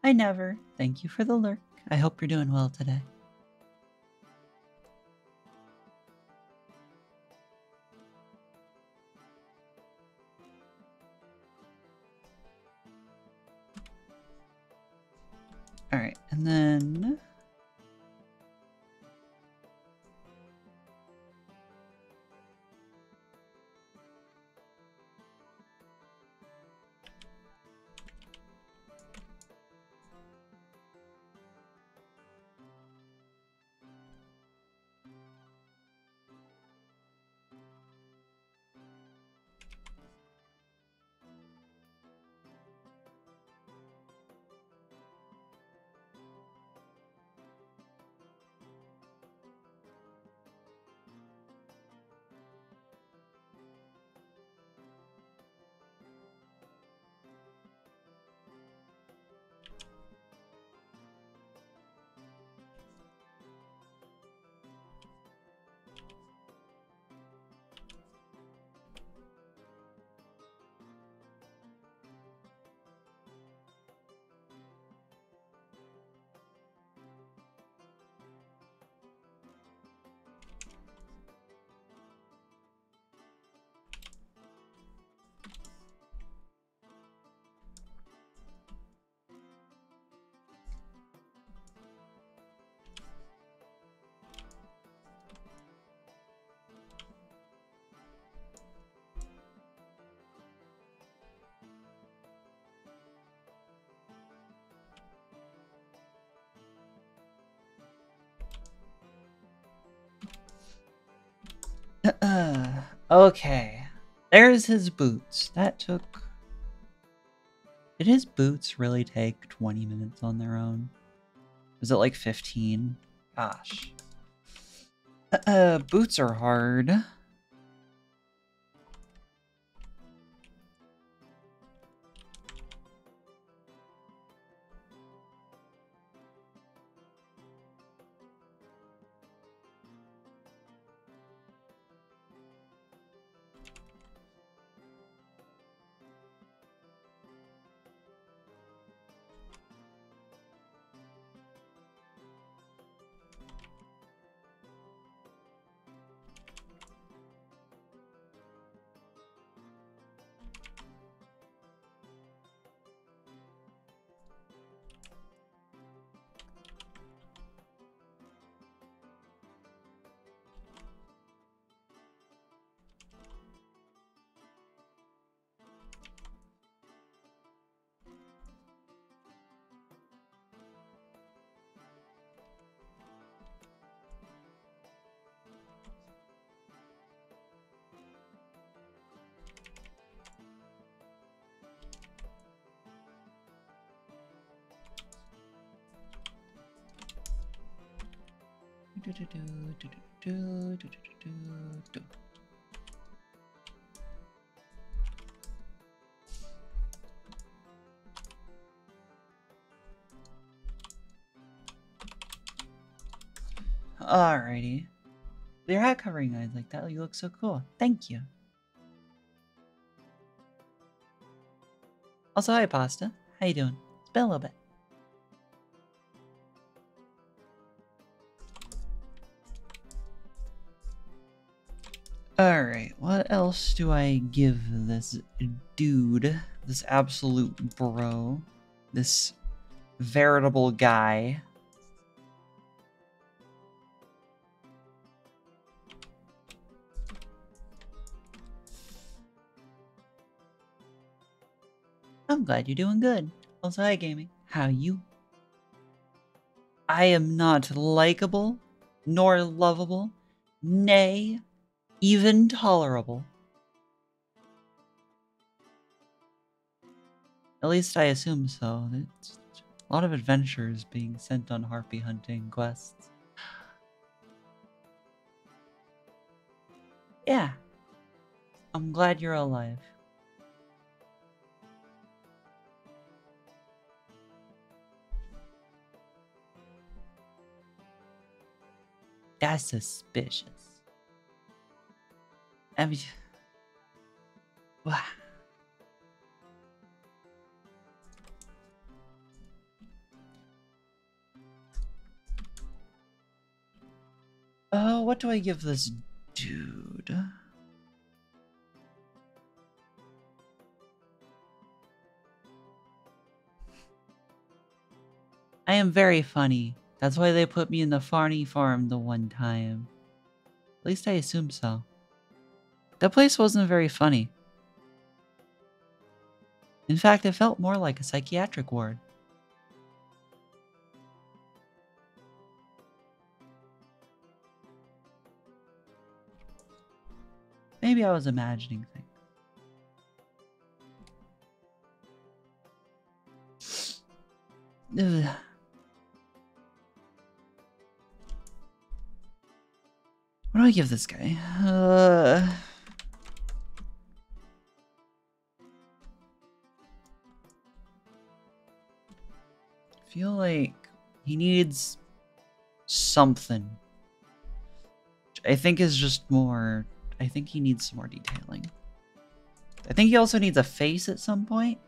I never. Thank you for the lurk. I hope you're doing well today. Okay. There's his boots. That took... Did his boots really take 20 minutes on their own? Was it like 15? Gosh. Uh, boots are hard. Alrighty. Your hat covering eyes like that, you look so cool. Thank you. Also, hi, Pasta. How you doing? It's been a little bit. Else do I give this dude? This absolute bro? This veritable guy? I'm glad you're doing good. Also, hi, Gaming. How you? I am not likable, nor lovable, nay, even tolerable. At least I assume so. It's a lot of adventurers being sent on harpy hunting quests. Yeah. I'm glad you're alive. That's suspicious. I mean, wow. Oh, what do I give this dude? I am very funny. That's why they put me in the Farney farm the one time. At least I assume so. That place wasn't very funny. In fact, it felt more like a psychiatric ward. Maybe I was imagining things. Ugh. What do I give this guy? Uh... feel like he needs something. I think is just more... I think he needs some more detailing. I think he also needs a face at some point.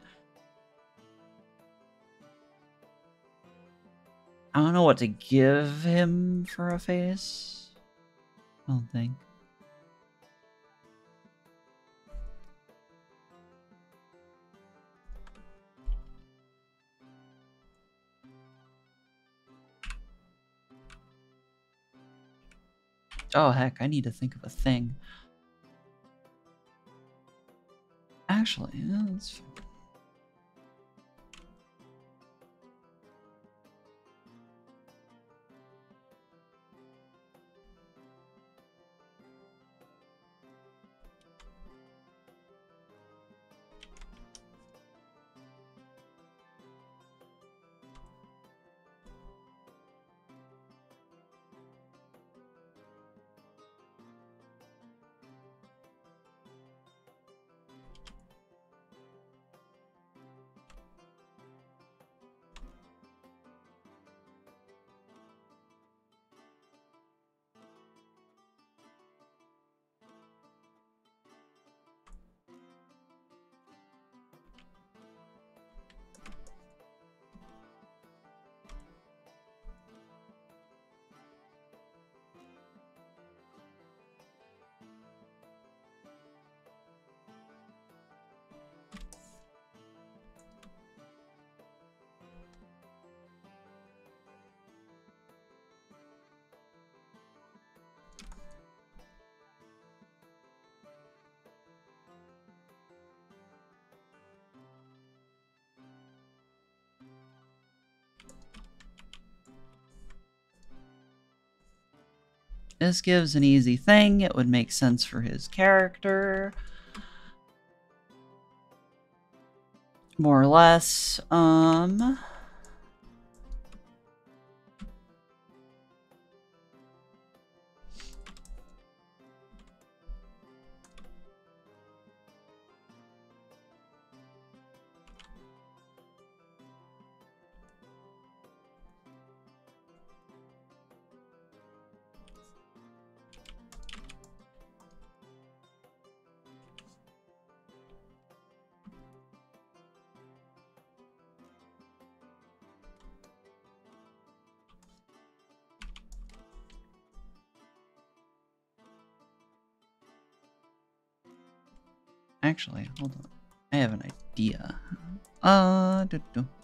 I don't know what to give him for a face. I don't think. Oh heck, I need to think of a thing. Actually, yeah, that's This gives an easy thing. It would make sense for his character. More or less. Um... hold on. I have an idea. Uh, doo -doo.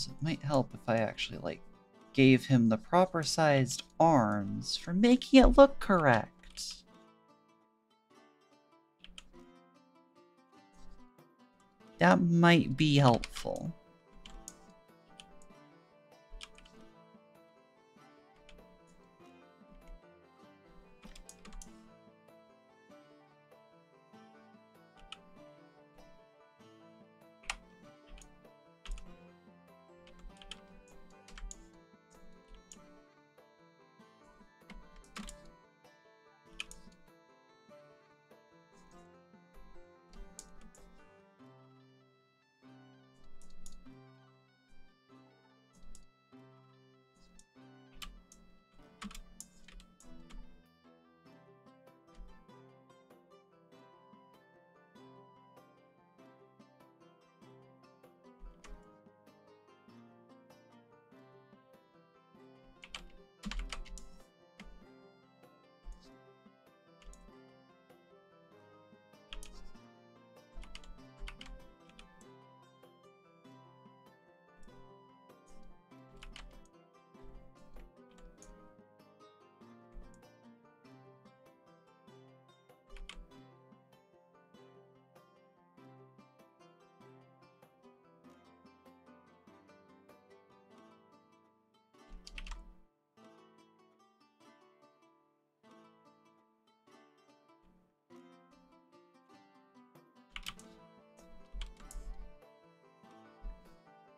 Also, it might help if I actually, like, gave him the proper sized arms for making it look correct. That might be helpful.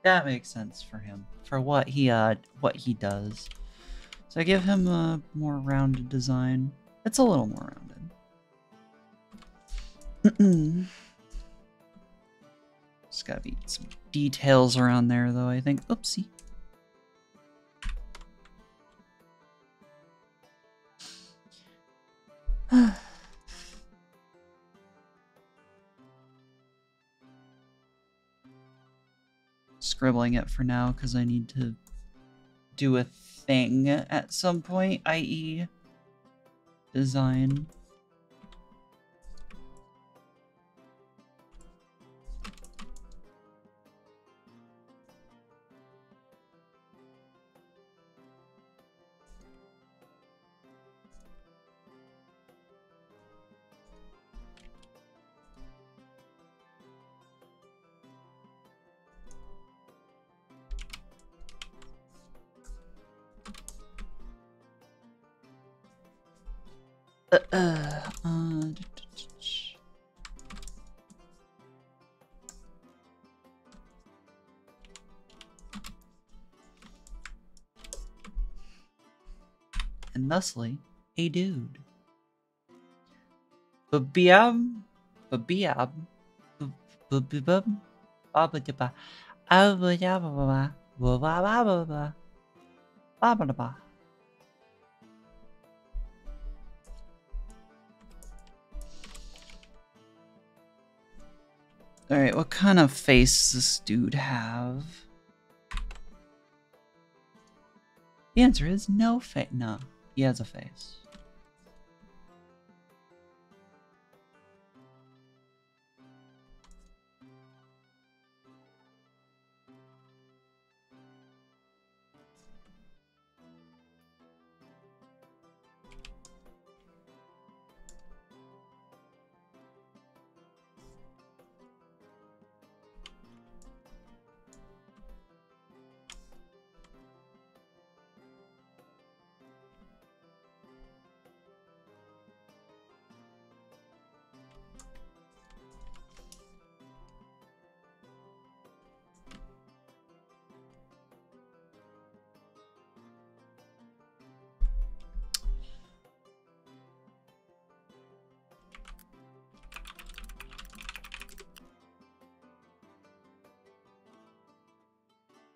That makes sense for him, for what he uh what he does. So I give him a more rounded design. It's a little more rounded. Just gotta be some details around there though, I think. Oopsie. Scribbling it for now because I need to do a thing at some point, i.e. design. Thusly, a dude. Babiab, babiab, babibab, babadaba, abadababa, babababa, babadaba. Alright, what kind of face does this dude have? The answer is no face. No, he has a face.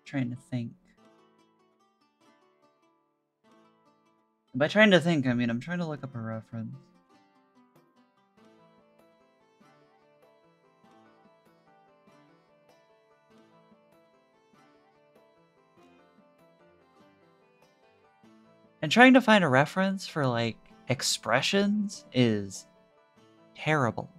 Trying to think. By trying to think, I mean I'm trying to look up a reference. And trying to find a reference for like expressions is terrible.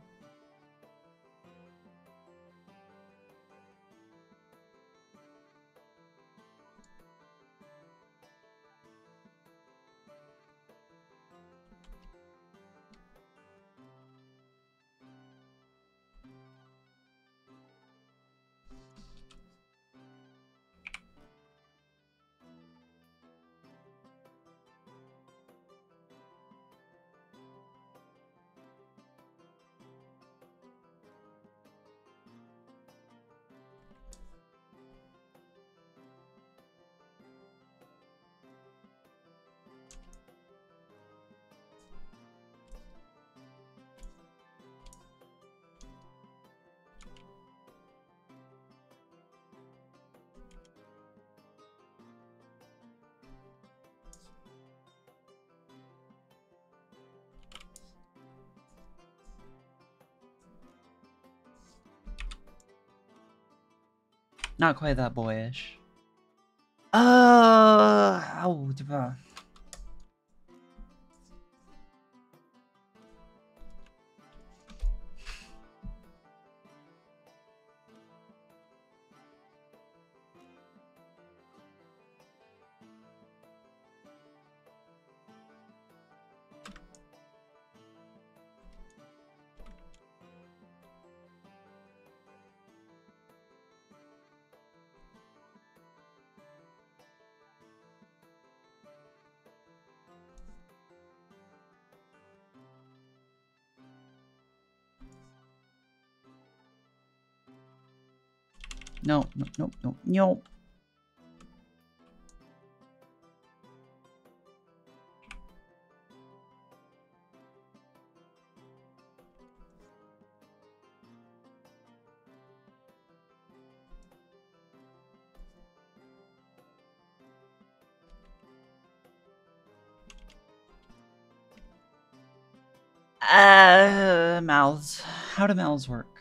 Not quite that boyish. Uh, oh, No, no, no, no, no. Uh, mouths. How do mouths work?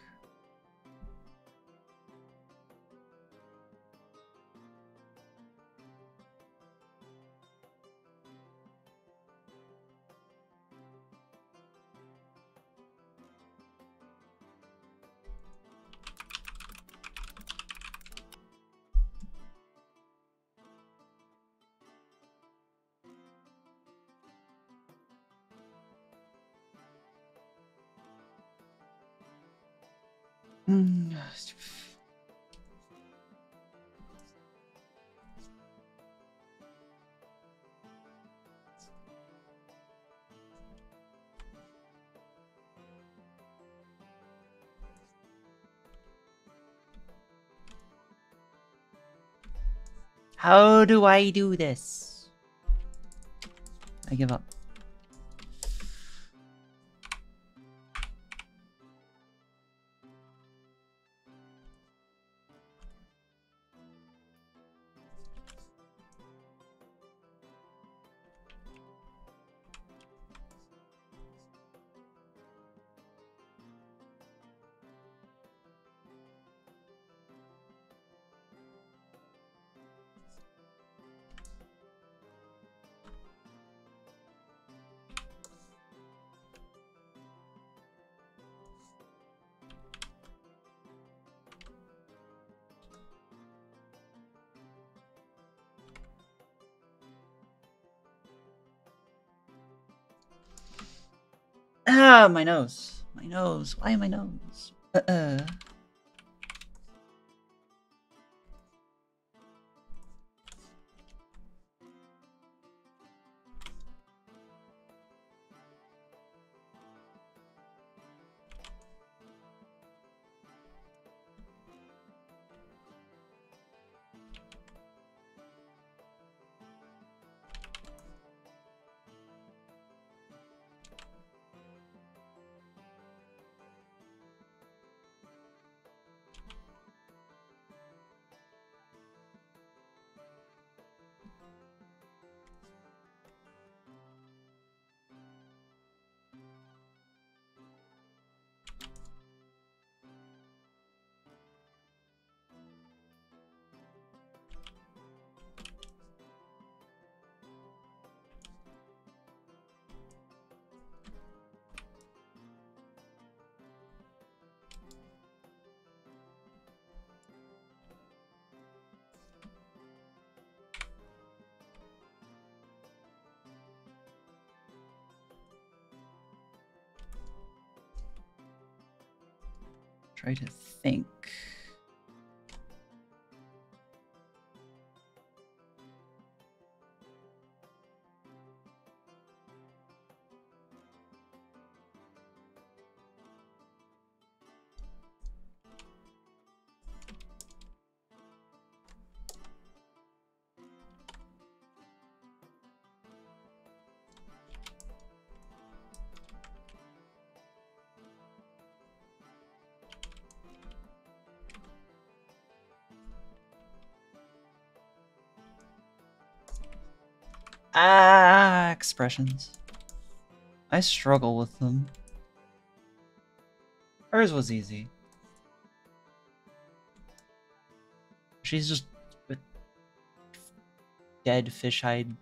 How do I do this? I give up. My nose. My nose. Why my nose? Uh-uh. Try to think. Ah, expressions. I struggle with them. Hers was easy. She's just a dead fish-eyed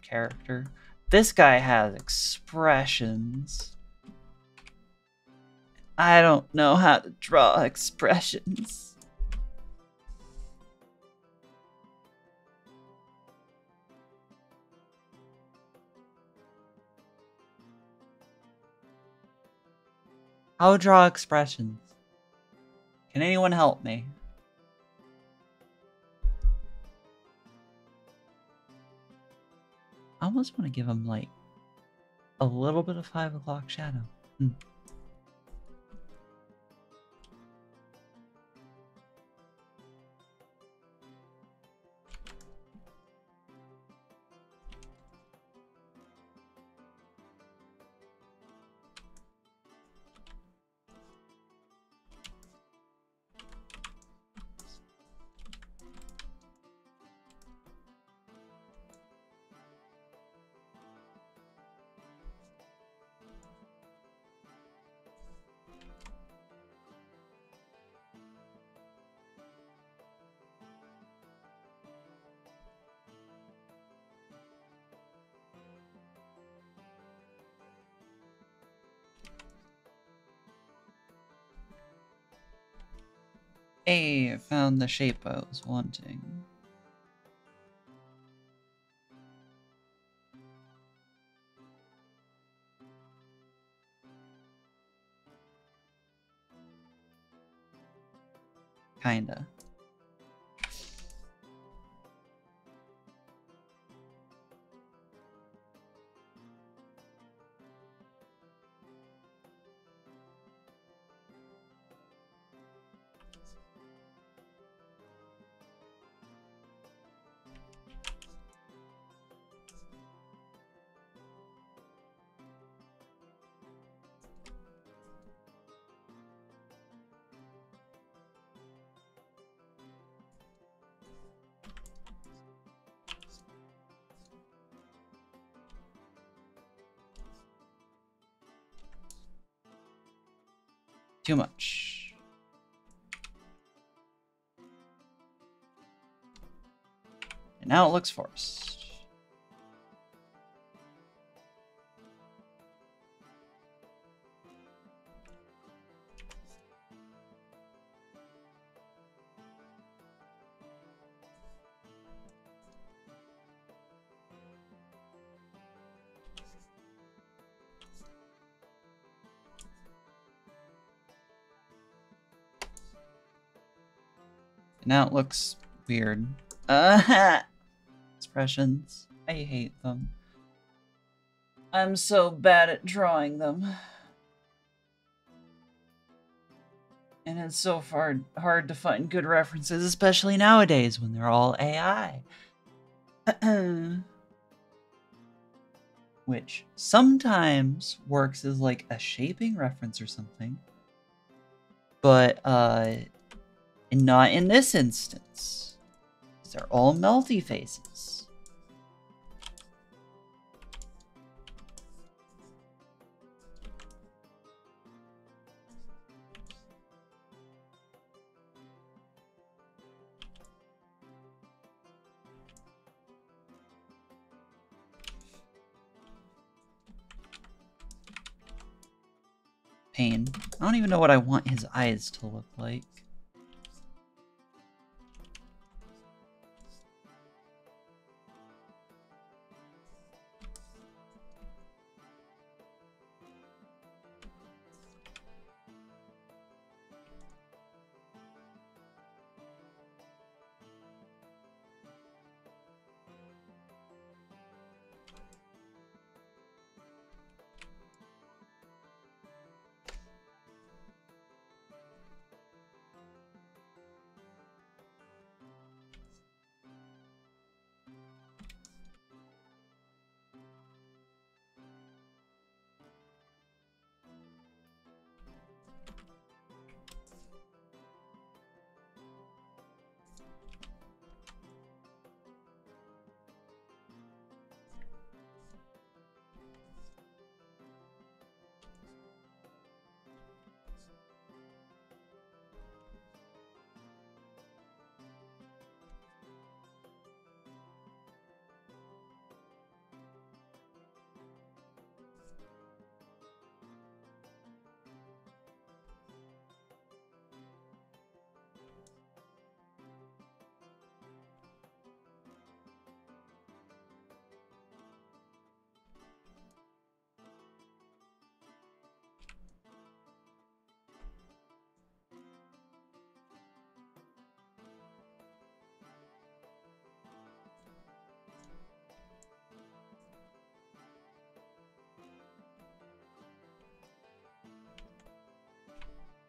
character. This guy has expressions. I don't know how to draw expressions. How draw expressions? Can anyone help me? I almost want to give him like a little bit of five o'clock shadow. Hmm. Hey, found the shape I was wanting. Kinda. Now it looks forced. Now it looks weird. Uh, expressions. I hate them. I'm so bad at drawing them. And it's so far hard to find good references, especially nowadays when they're all AI. Which sometimes works as like a shaping reference or something. But uh not in this instance. They're all melty faces. Pain. I don't even know what I want his eyes to look like.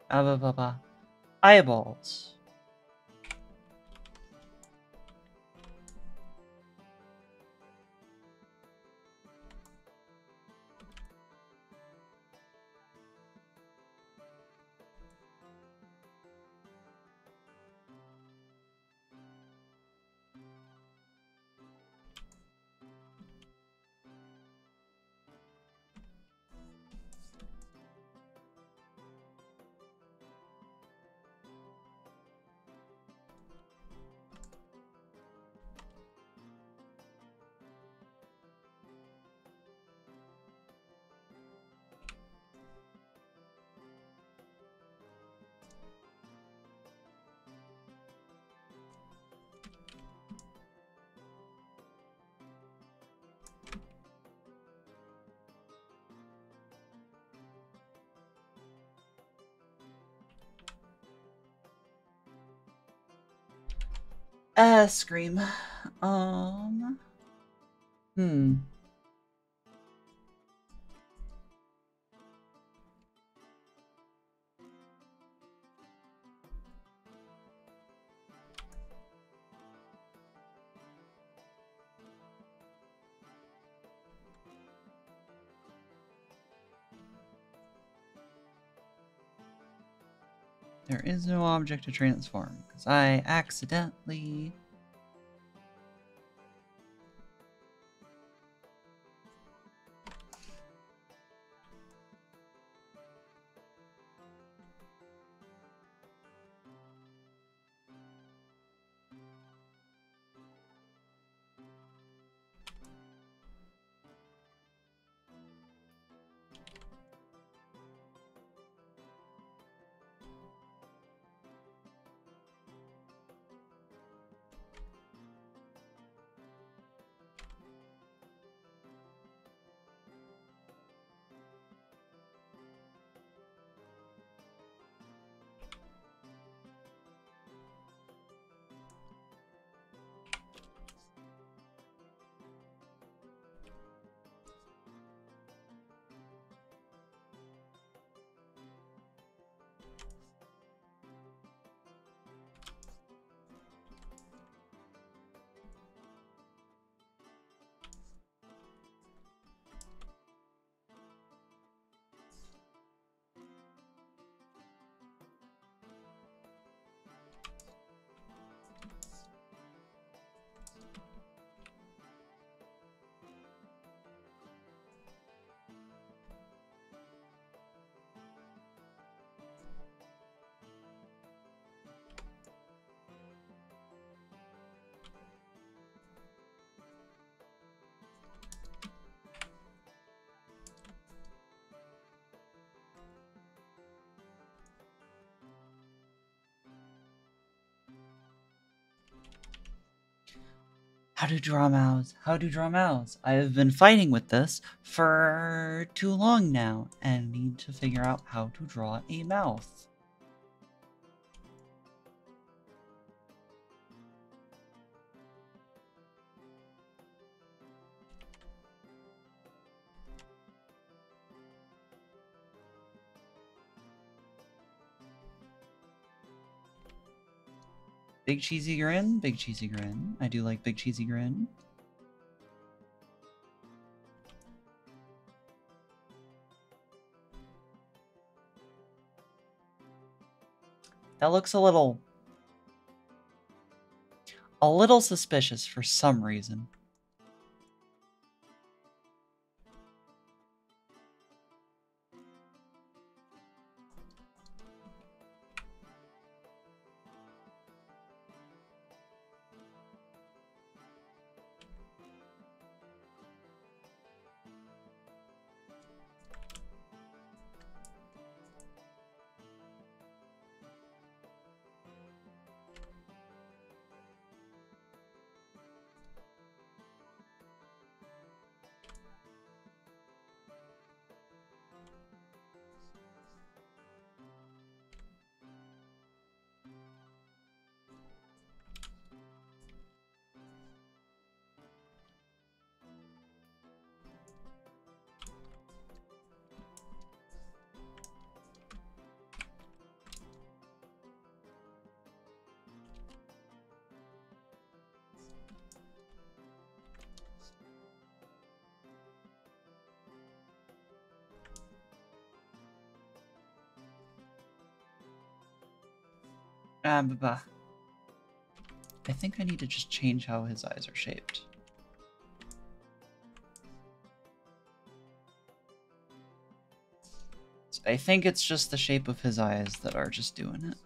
Ah. Eyeballs. Uh, Scream. Um. Hmm. Is no object to transform, because I accidentally... How to draw mouths? How to draw mouths? I have been fighting with this for too long now and need to figure out how to draw a mouth. Big cheesy grin, big cheesy grin. I do like big cheesy grin. That looks a little... A little suspicious for some reason. Um, bah. I think I need to just change how his eyes are shaped. I think it's just the shape of his eyes that are just doing it.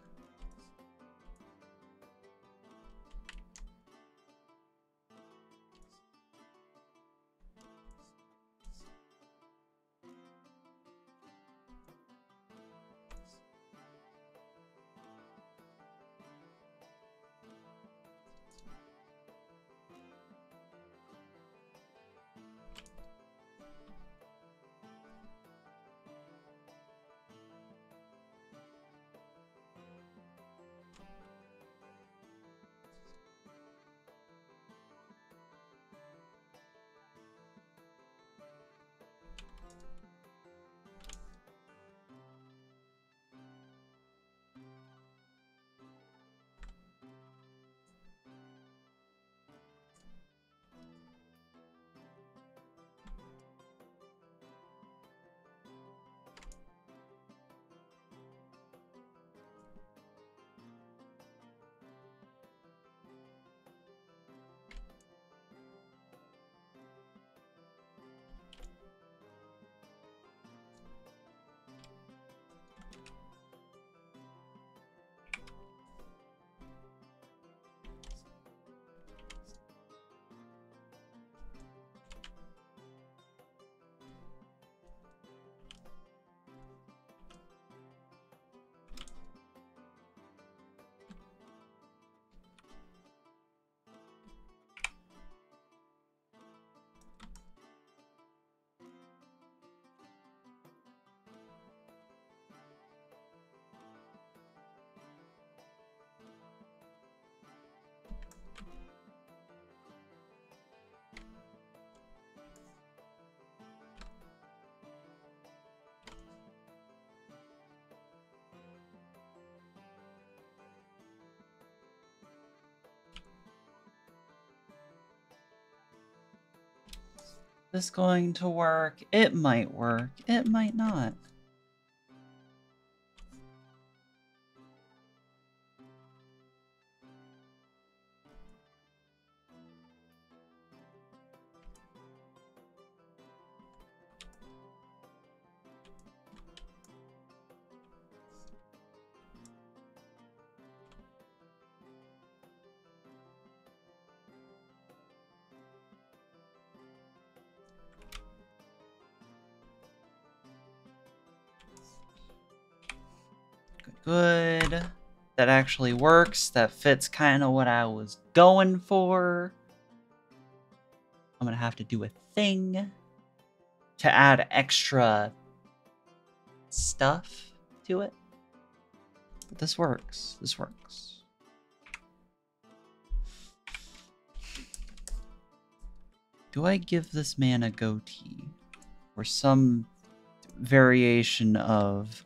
This going to work? It might work. It might not. That actually works. That fits kind of what I was going for. I'm gonna have to do a thing to add extra stuff to it. But this works. This works. Do I give this man a goatee? Or some variation of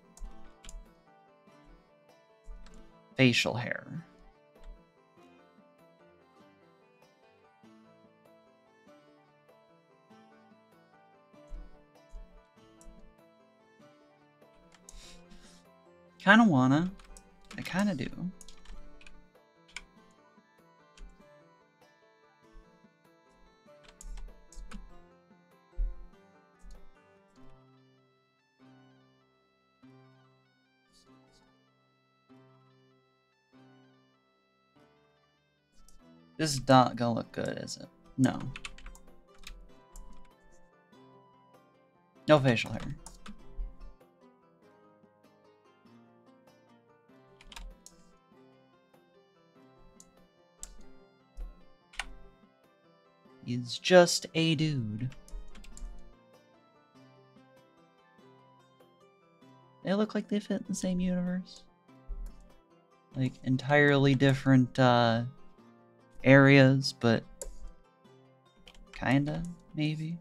facial hair? Kinda wanna. I kinda do. This is not gonna look good, is it? No. No facial hair. He's just a dude. They look like they fit in the same universe. Like, entirely different, uh, areas, but kinda, maybe.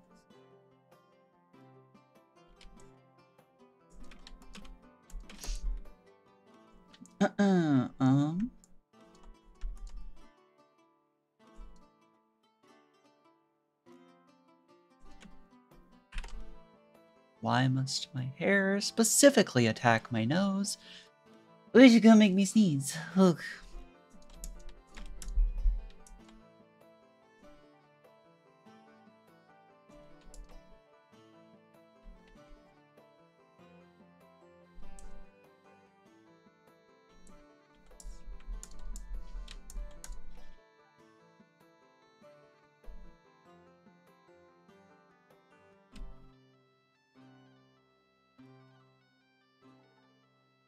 Uh-uh, um... Why must my hair specifically attack my nose? Which is gonna make me sneeze. Ugh.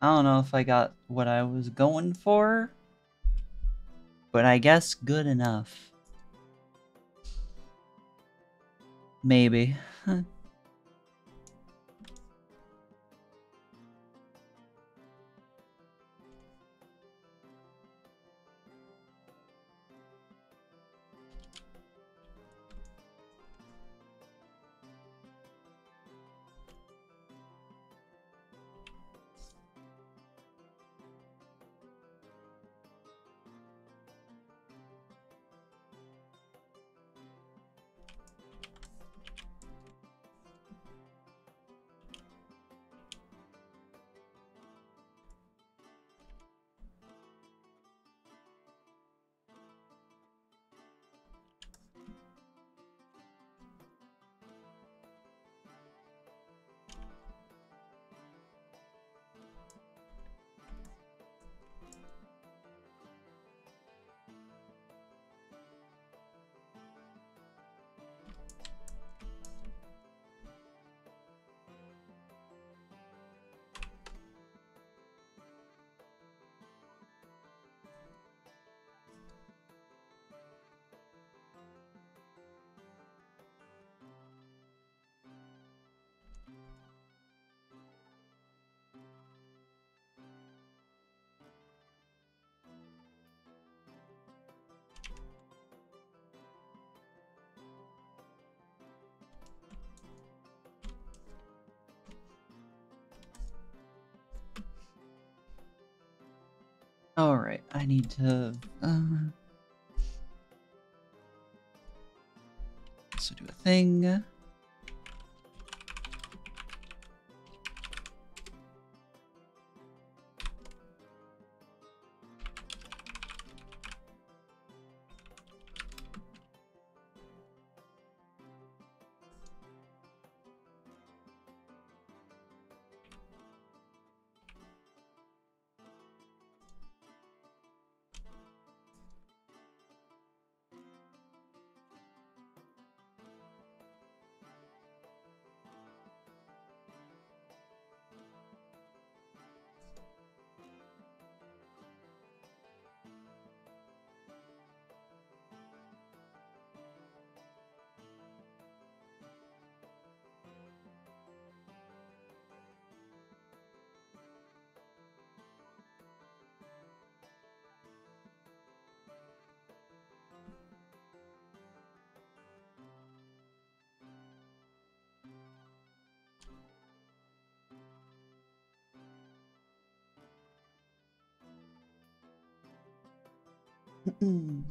I don't know if I got what I was going for, but I guess good enough. Maybe. I need to... Uh, so do a thing. 嗯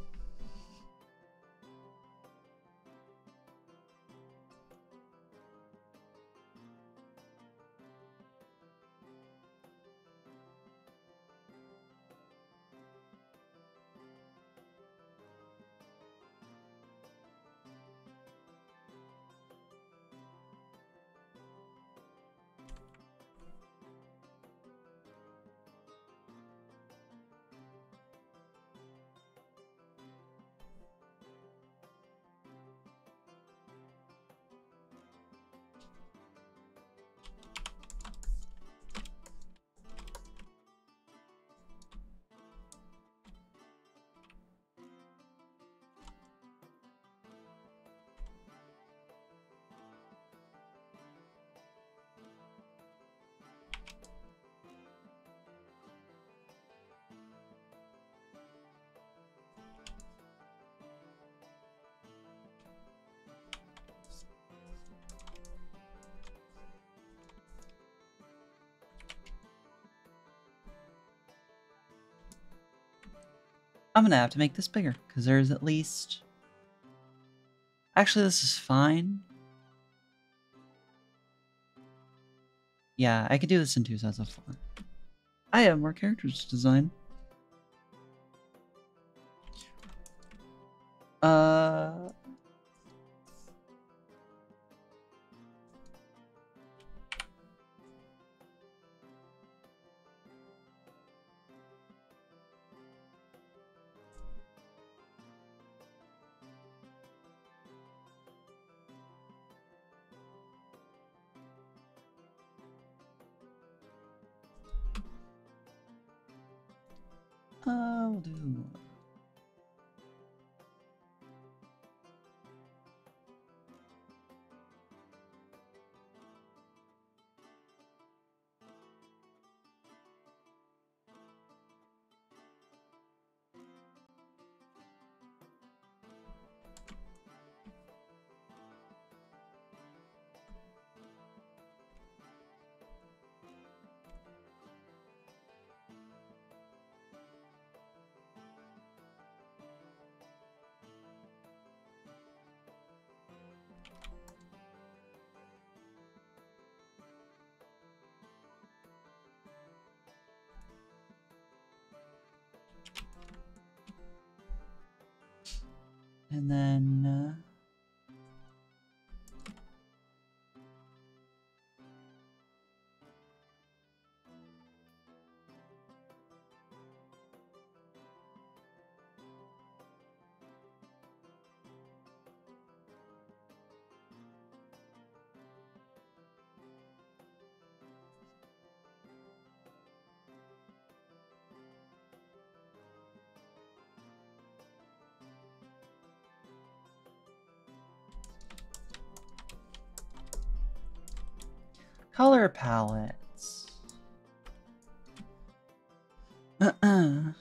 I'm gonna have to make this bigger because there's at least. Actually, this is fine. Yeah, I could do this in two sets of four. I have more characters to design. Color palettes. Uh-uh.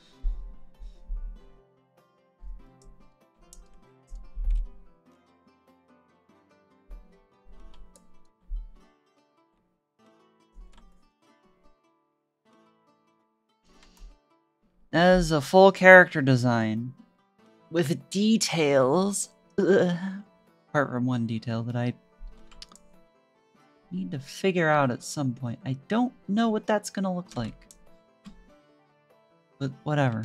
That is a full character design with details. Ugh. Apart from one detail that I need to figure out at some point. I don't know what that's going to look like. But whatever.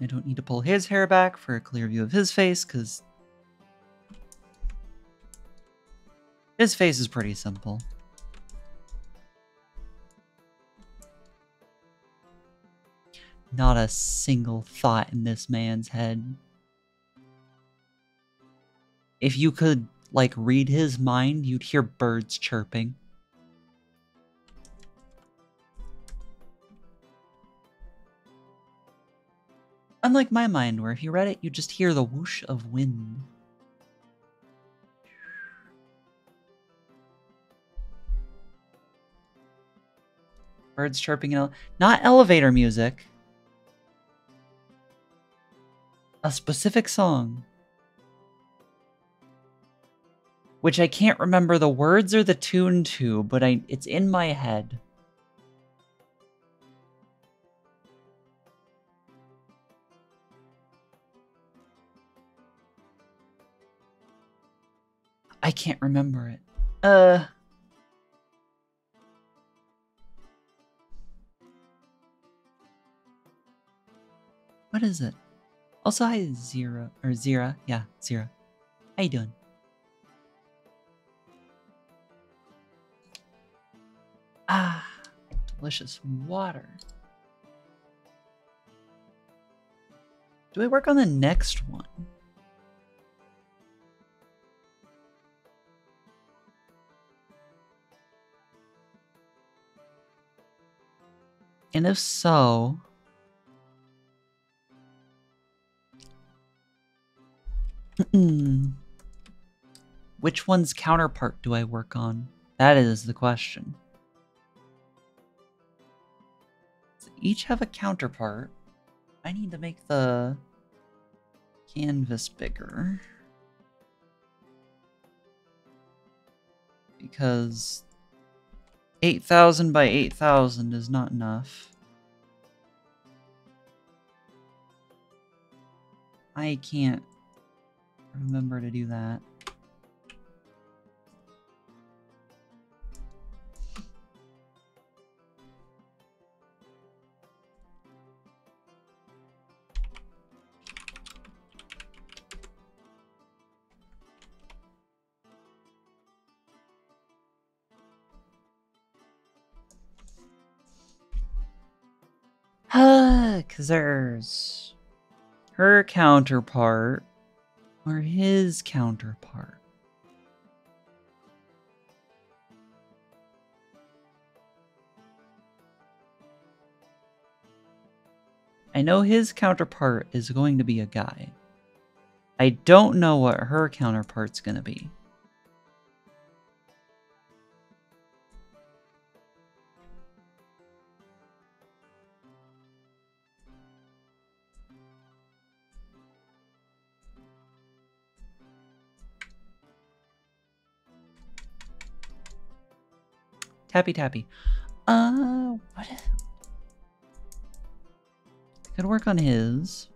I don't need to pull his hair back for a clear view of his face, because his face is pretty simple. Not a single thought in this man's head. If you could like read his mind, you'd hear birds chirping. Unlike my mind, where if you read it, you just hear the whoosh of wind. Birds chirping, not elevator music. A specific song. which I can't remember the words or the tune to, but I, it's in my head. I can't remember it. Uh. What is it? Also, hi, Zira. Or Zira. Yeah, Zira. How you doing? Ah, delicious water. Do I work on the next one? And if so, which one's counterpart do I work on? That is the question. Each have a counterpart. I need to make the canvas bigger. Because 8,000 by 8,000 is not enough. I can't remember to do that. Because there's her counterpart or his counterpart. I know his counterpart is going to be a guy. I don't know what her counterpart's going to be. Tappy tappy. Uh, what? Is... Could work on his.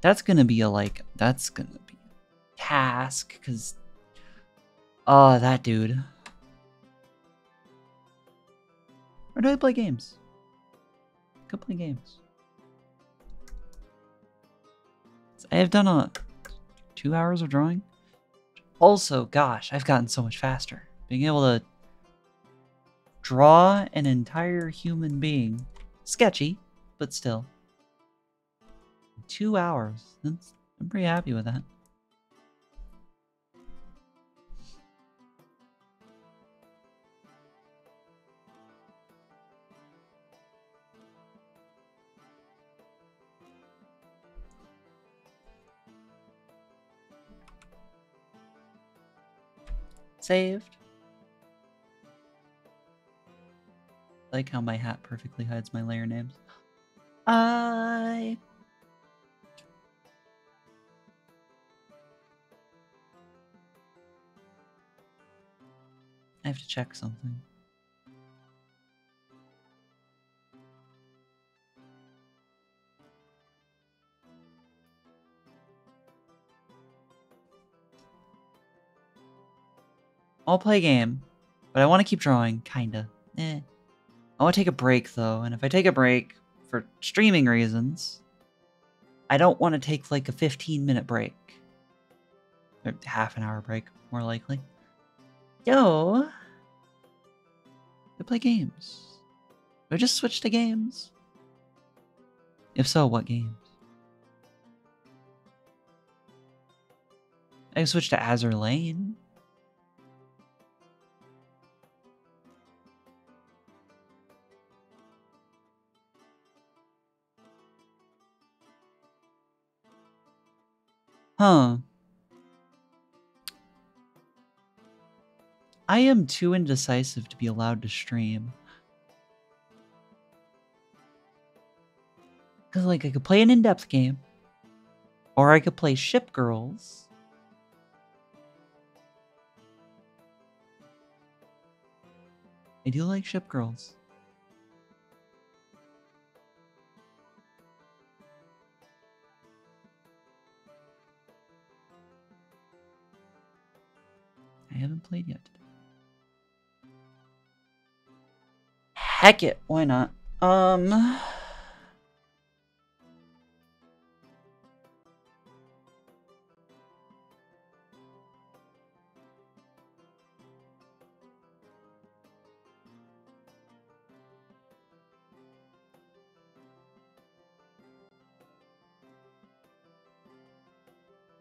That's gonna be a like. That's gonna be a task because. Oh, that dude. Or do I play games? Go play games. I have done a two hours of drawing. Also, gosh, I've gotten so much faster. Being able to draw an entire human being. Sketchy, but still. Two hours. I'm pretty happy with that. Saved. I like how my hat perfectly hides my layer names. I... I have to check something. I'll play a game, but I want to keep drawing, kinda. Eh. I want to take a break though, and if I take a break for streaming reasons, I don't want to take like a 15 minute break. Or half an hour break, more likely. Yo! I play games. I just switch to games? If so, what games? I can switch to Azur Lane. Huh. I am too indecisive to be allowed to stream. Because, like, I could play an in depth game, or I could play Ship Girls. I do like Ship Girls. I haven't played yet. Heck it, why not? Um.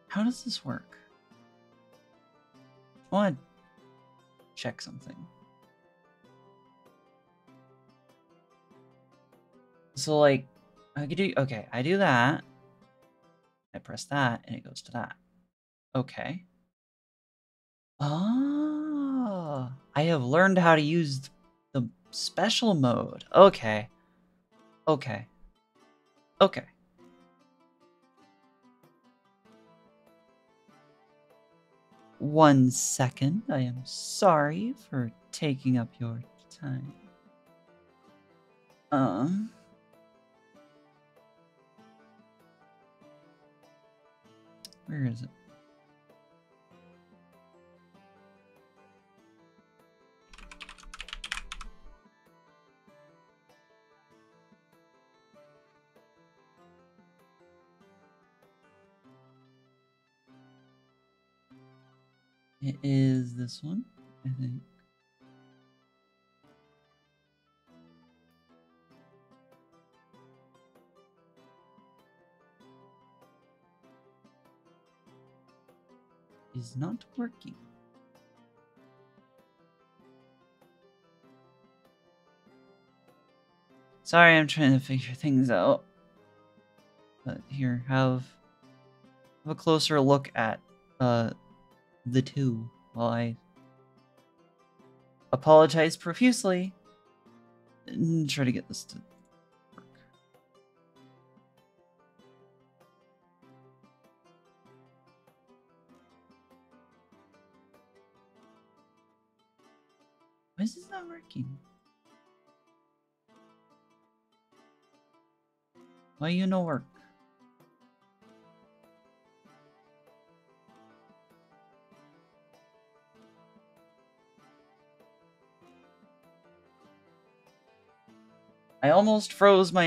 How does this work? I want to check something. So like, I could do, okay, I do that. I press that and it goes to that. Okay. Ah, I have learned how to use the special mode. Okay. Okay. Okay. One second. I am sorry for taking up your time. Um. Where is it? It is this one, I think. Is not working. Sorry, I'm trying to figure things out. But here, have, have a closer look at uh the two while I apologize profusely and try to get this to work. Why is this not working? Why you no work? Almost froze my